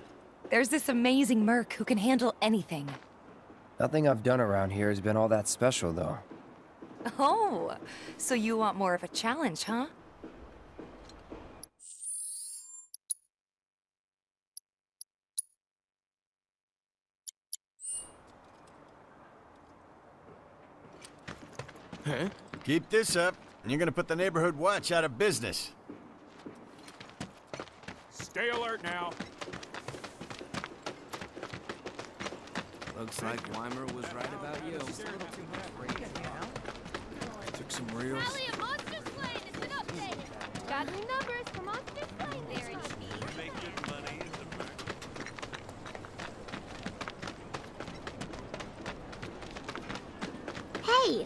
There's this amazing merc who can handle anything. Nothing I've done around here has been all that special, though. Oh, so you want more of a challenge, huh? Huh? Keep this up, and you're gonna put the neighborhood watch out of business. Stay alert now. Looks like Wymer was right about you. Took some reels. Tally of Monster Slain has been updated. Got new numbers for Monster Slain there in Hey!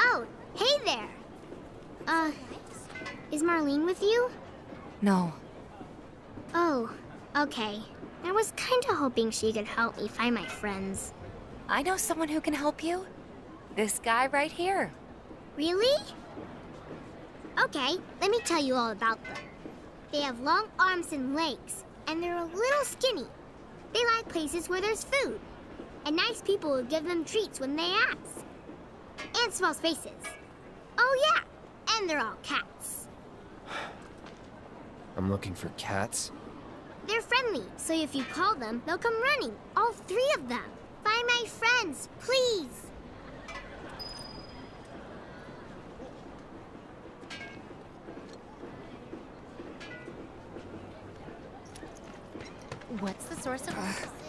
Oh, hey there! Uh, is Marlene with you? No. Oh, okay. I was kinda hoping she could help me find my friends. I know someone who can help you. This guy right here. Really? Okay, let me tell you all about them. They have long arms and legs, and they're a little skinny. They like places where there's food. And nice people will give them treats when they ask. And small spaces. Oh yeah, and they're all cats. I'm looking for cats. They're friendly, so if you call them, they'll come running. All three of them. Find my friends, please. What's the source of ah. all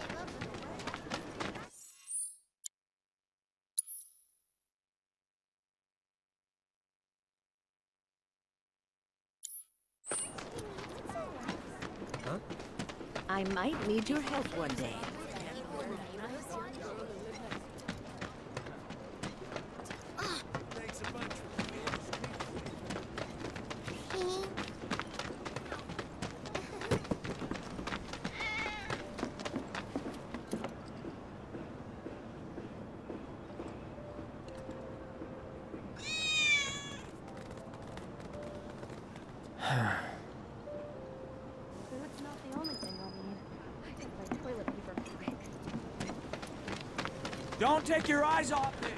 I might need your help one day. Food's not the only thing I'll need. I think my toilet paper quick. Don't take your eyes off me!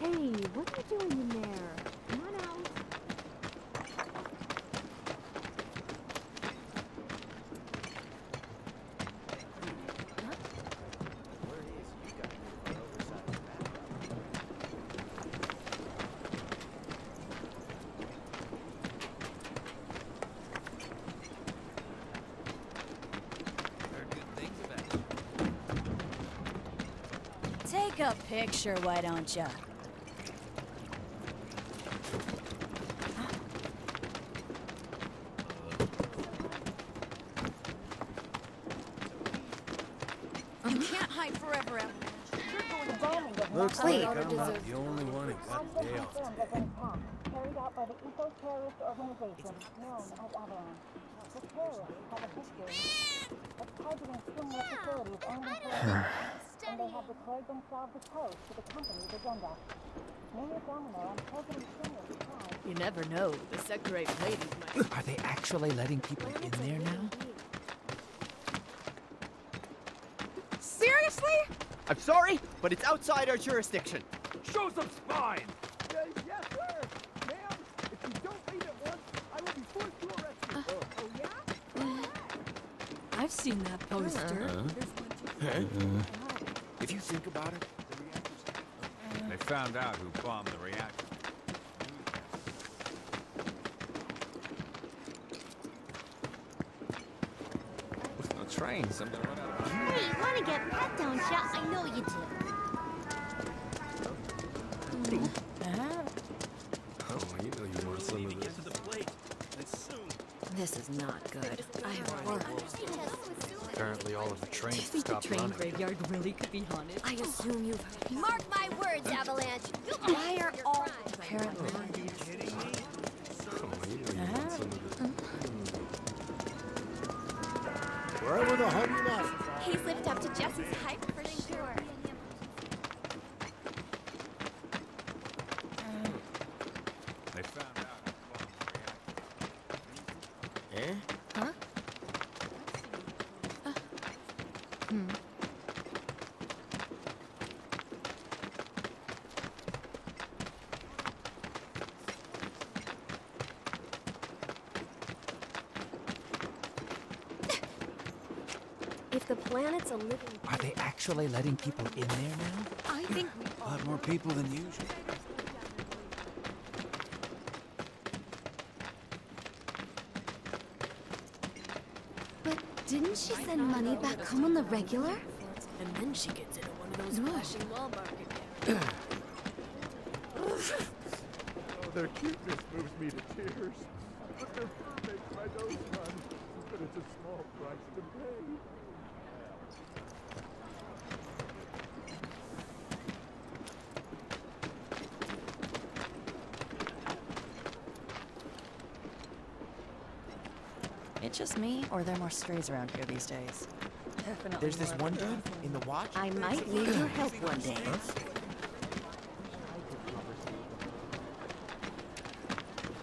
Hey, what are you doing in there? Come on out. Take a picture, why don't you? You can't hide forever, Avalanche. Looks Wait. like I'm not the only one who got a day off. carried out by the eco-terrorist organization known as Avalanche. The terrorists have a history of targeting similar facilities owned and operated, and they have declared themselves opposed to the company's agenda. Mayor Domino and President Singers You never know. The Sector 8 ladies might. Are they actually letting people in there now? Seriously? I'm sorry, but it's outside our jurisdiction. Show some spine! yes, sir. Ma'am, if you don't leave at once, I will be forced to arrest you. Uh. oh, yeah? I've seen that poster. If you think about it, the reactors... They found out who bombed the reactor. No trains. I'm gonna run out of Hey, you wanna get pet, don't ya? I know you do. Oh, you know you want some of this. This is not good. I have work. Apparently all of the Do you trains think the stopped train running. graveyard really could be haunted? I assume you've heard. Mark my words, Avalanche. You'll Why are all apparently? Oh, you know you want ah. some of this. Hmm. Wherever the hell you left. He's lived up to Jesse's hype for sure. They found out who bombed the reactor. Eh? Huh? Hmm. If the planet's a living Are they actually letting people in there now? I think we A lot more people than usual. But didn't she send money back home on the regular? And then she gets into one of those flashing Wall Market again. Oh, their cuteness moves me to tears. But their fur makes my nose run. But it's a small price to it just me, or are there more strays around here these days? Definitely There's this one dude in the watch. I might need your help one day. Huh?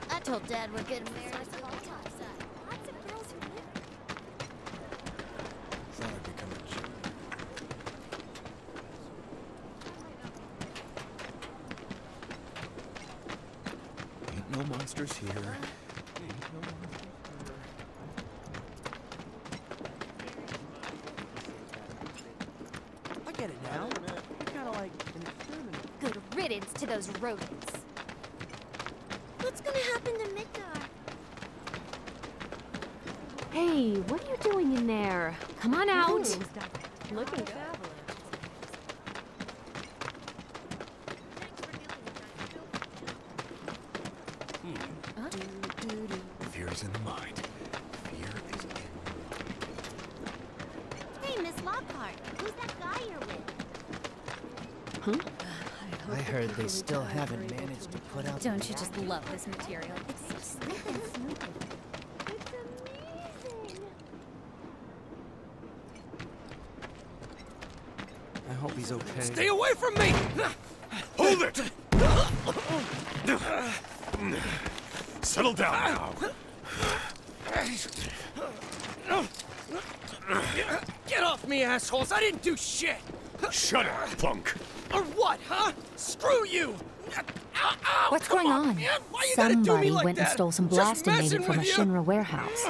I told Dad we're getting married. Still haven't managed to put out. Don't you just love this material? It's so slick I hope he's okay. Stay away from me! Hold it! Settle down now. Get off me, assholes! I didn't do shit! Shut up, punk! Or what, huh? Screw you! Ow, ow, What's come going on? on? man. Why you gotta do me Somebody like went and stole some Just blasting messing native from a you. Shinra warehouse.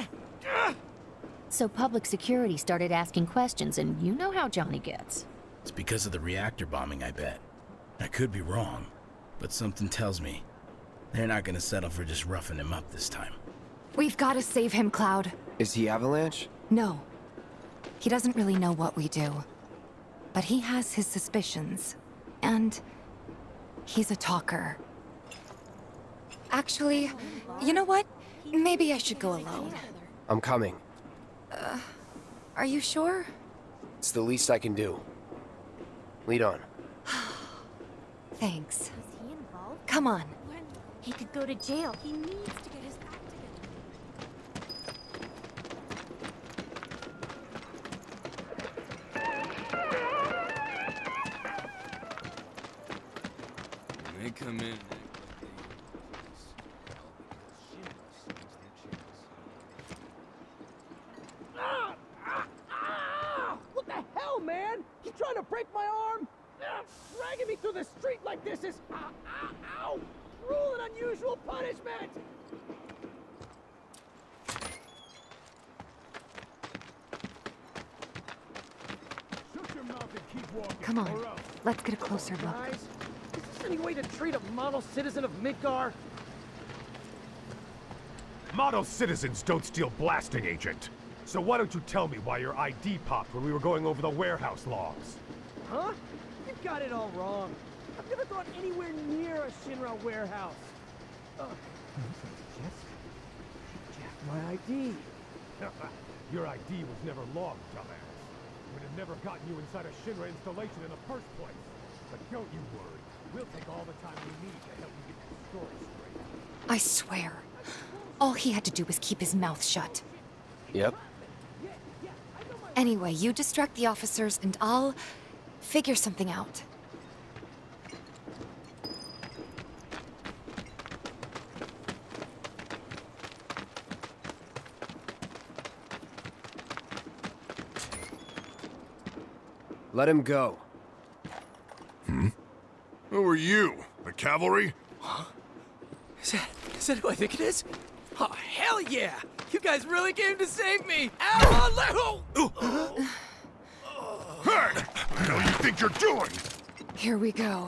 So public security started asking questions, and you know how Johnny gets. It's because of the reactor bombing, I bet. I could be wrong, but something tells me they're not gonna settle for just roughing him up this time. We've got to save him, Cloud. Is he Avalanche? No. He doesn't really know what we do. But he has his suspicions. And he's a talker. Actually, you know what? Maybe I should go alone. I'm coming. Uh, are you sure? It's the least I can do. Lead on. Thanks. Come on. He could go to jail. He needs to get his act together. When they come in. Ah! Ah! Ah! What the hell, man? You trying to break my arm? Ah, Dragging me through the street like this is uh, uh, ow, ow, ow, cruel and unusual punishment. Shut your mouth and keep walking. Come on. Let's get a closer look. Guys, is this any way to treat a model citizen of Midgar? Model citizens don't steal blasting agent. So why don't you tell me why your ID popped when we were going over the warehouse logs? Huh? You've got it all wrong. I've never gone anywhere near a Shinra warehouse. Ugh. Yes? Jack, my ID. your ID was never logged, dumbass. Would have never gotten you inside a Shinra installation in the first place. But don't you worry. We'll take all the time we need to help you get the story straight. I swear. All he had to do was keep his mouth shut. Yep. Anyway, you distract the officers and I'll figure something out. Let him go. Hmm? Who are you? The cavalry? Is that, is that who I think it is? Oh, hell yeah! You guys really came to save me! Ow! Alejo! Hey! What the hell you think you're doing? Here we go.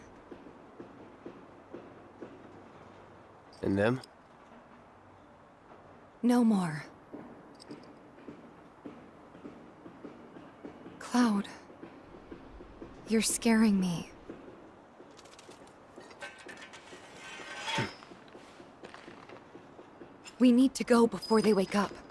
And them? No more. Cloud. You're scaring me. We need to go before they wake up.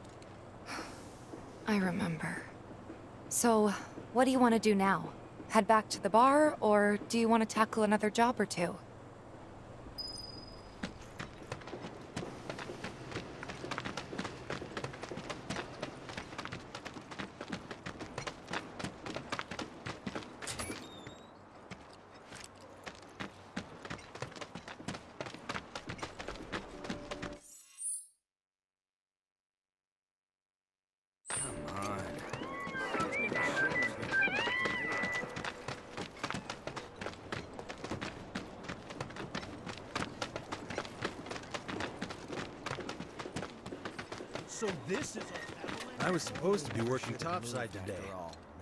I remember. So, what do you want to do now? Head back to the bar, or do you want to tackle another job or two? So this is. I was supposed to be working topside today.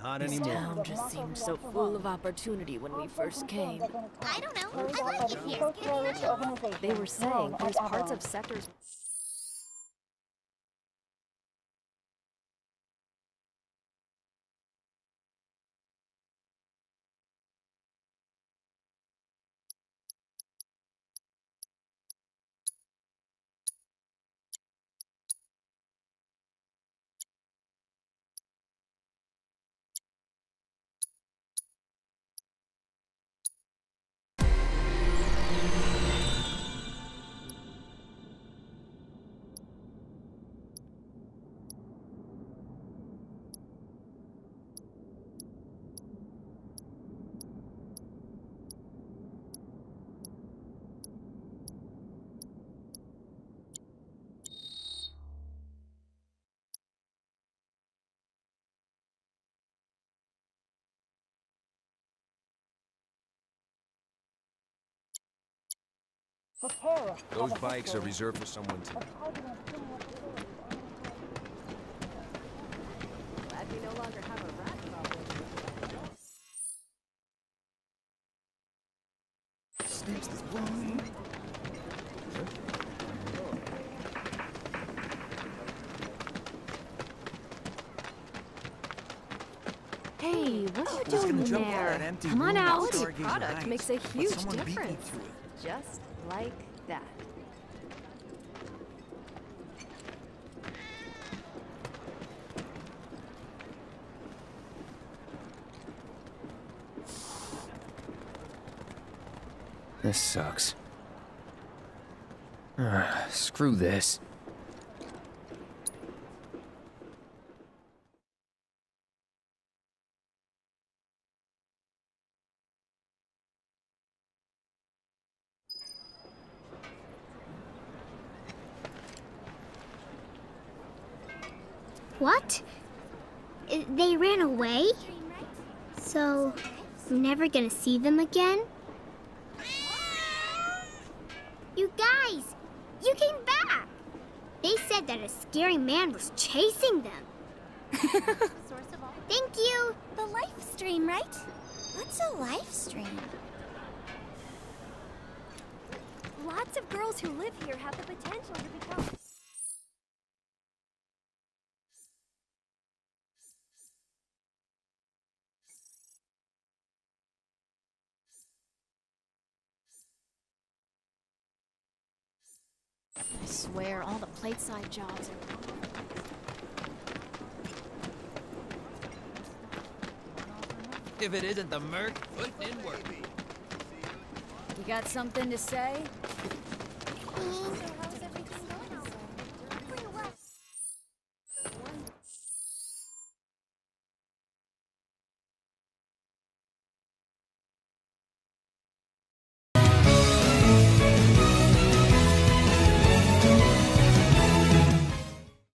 Not This anymore. town just seemed so full of opportunity when we first came. I don't know. I like it here. They were saying there's parts of sectors. Those bikes are reserved for someone to... Glad we no longer have a rat problem. Hey, what are you doing gonna jump in all there? Come on out. while Your product makes a huge someone beat me difference. Just like that. This sucks. Ah, screw this. What? I- They ran away? So, I'm never gonna see them again? You guys! You came back! They said that a scary man was chasing them. Thank you! The life stream, right? What's a life stream? Lots of girls who live here have the potential to become swear, all the plateside jobs are... If it isn't the Merc, put in work. You got something to say? Mm,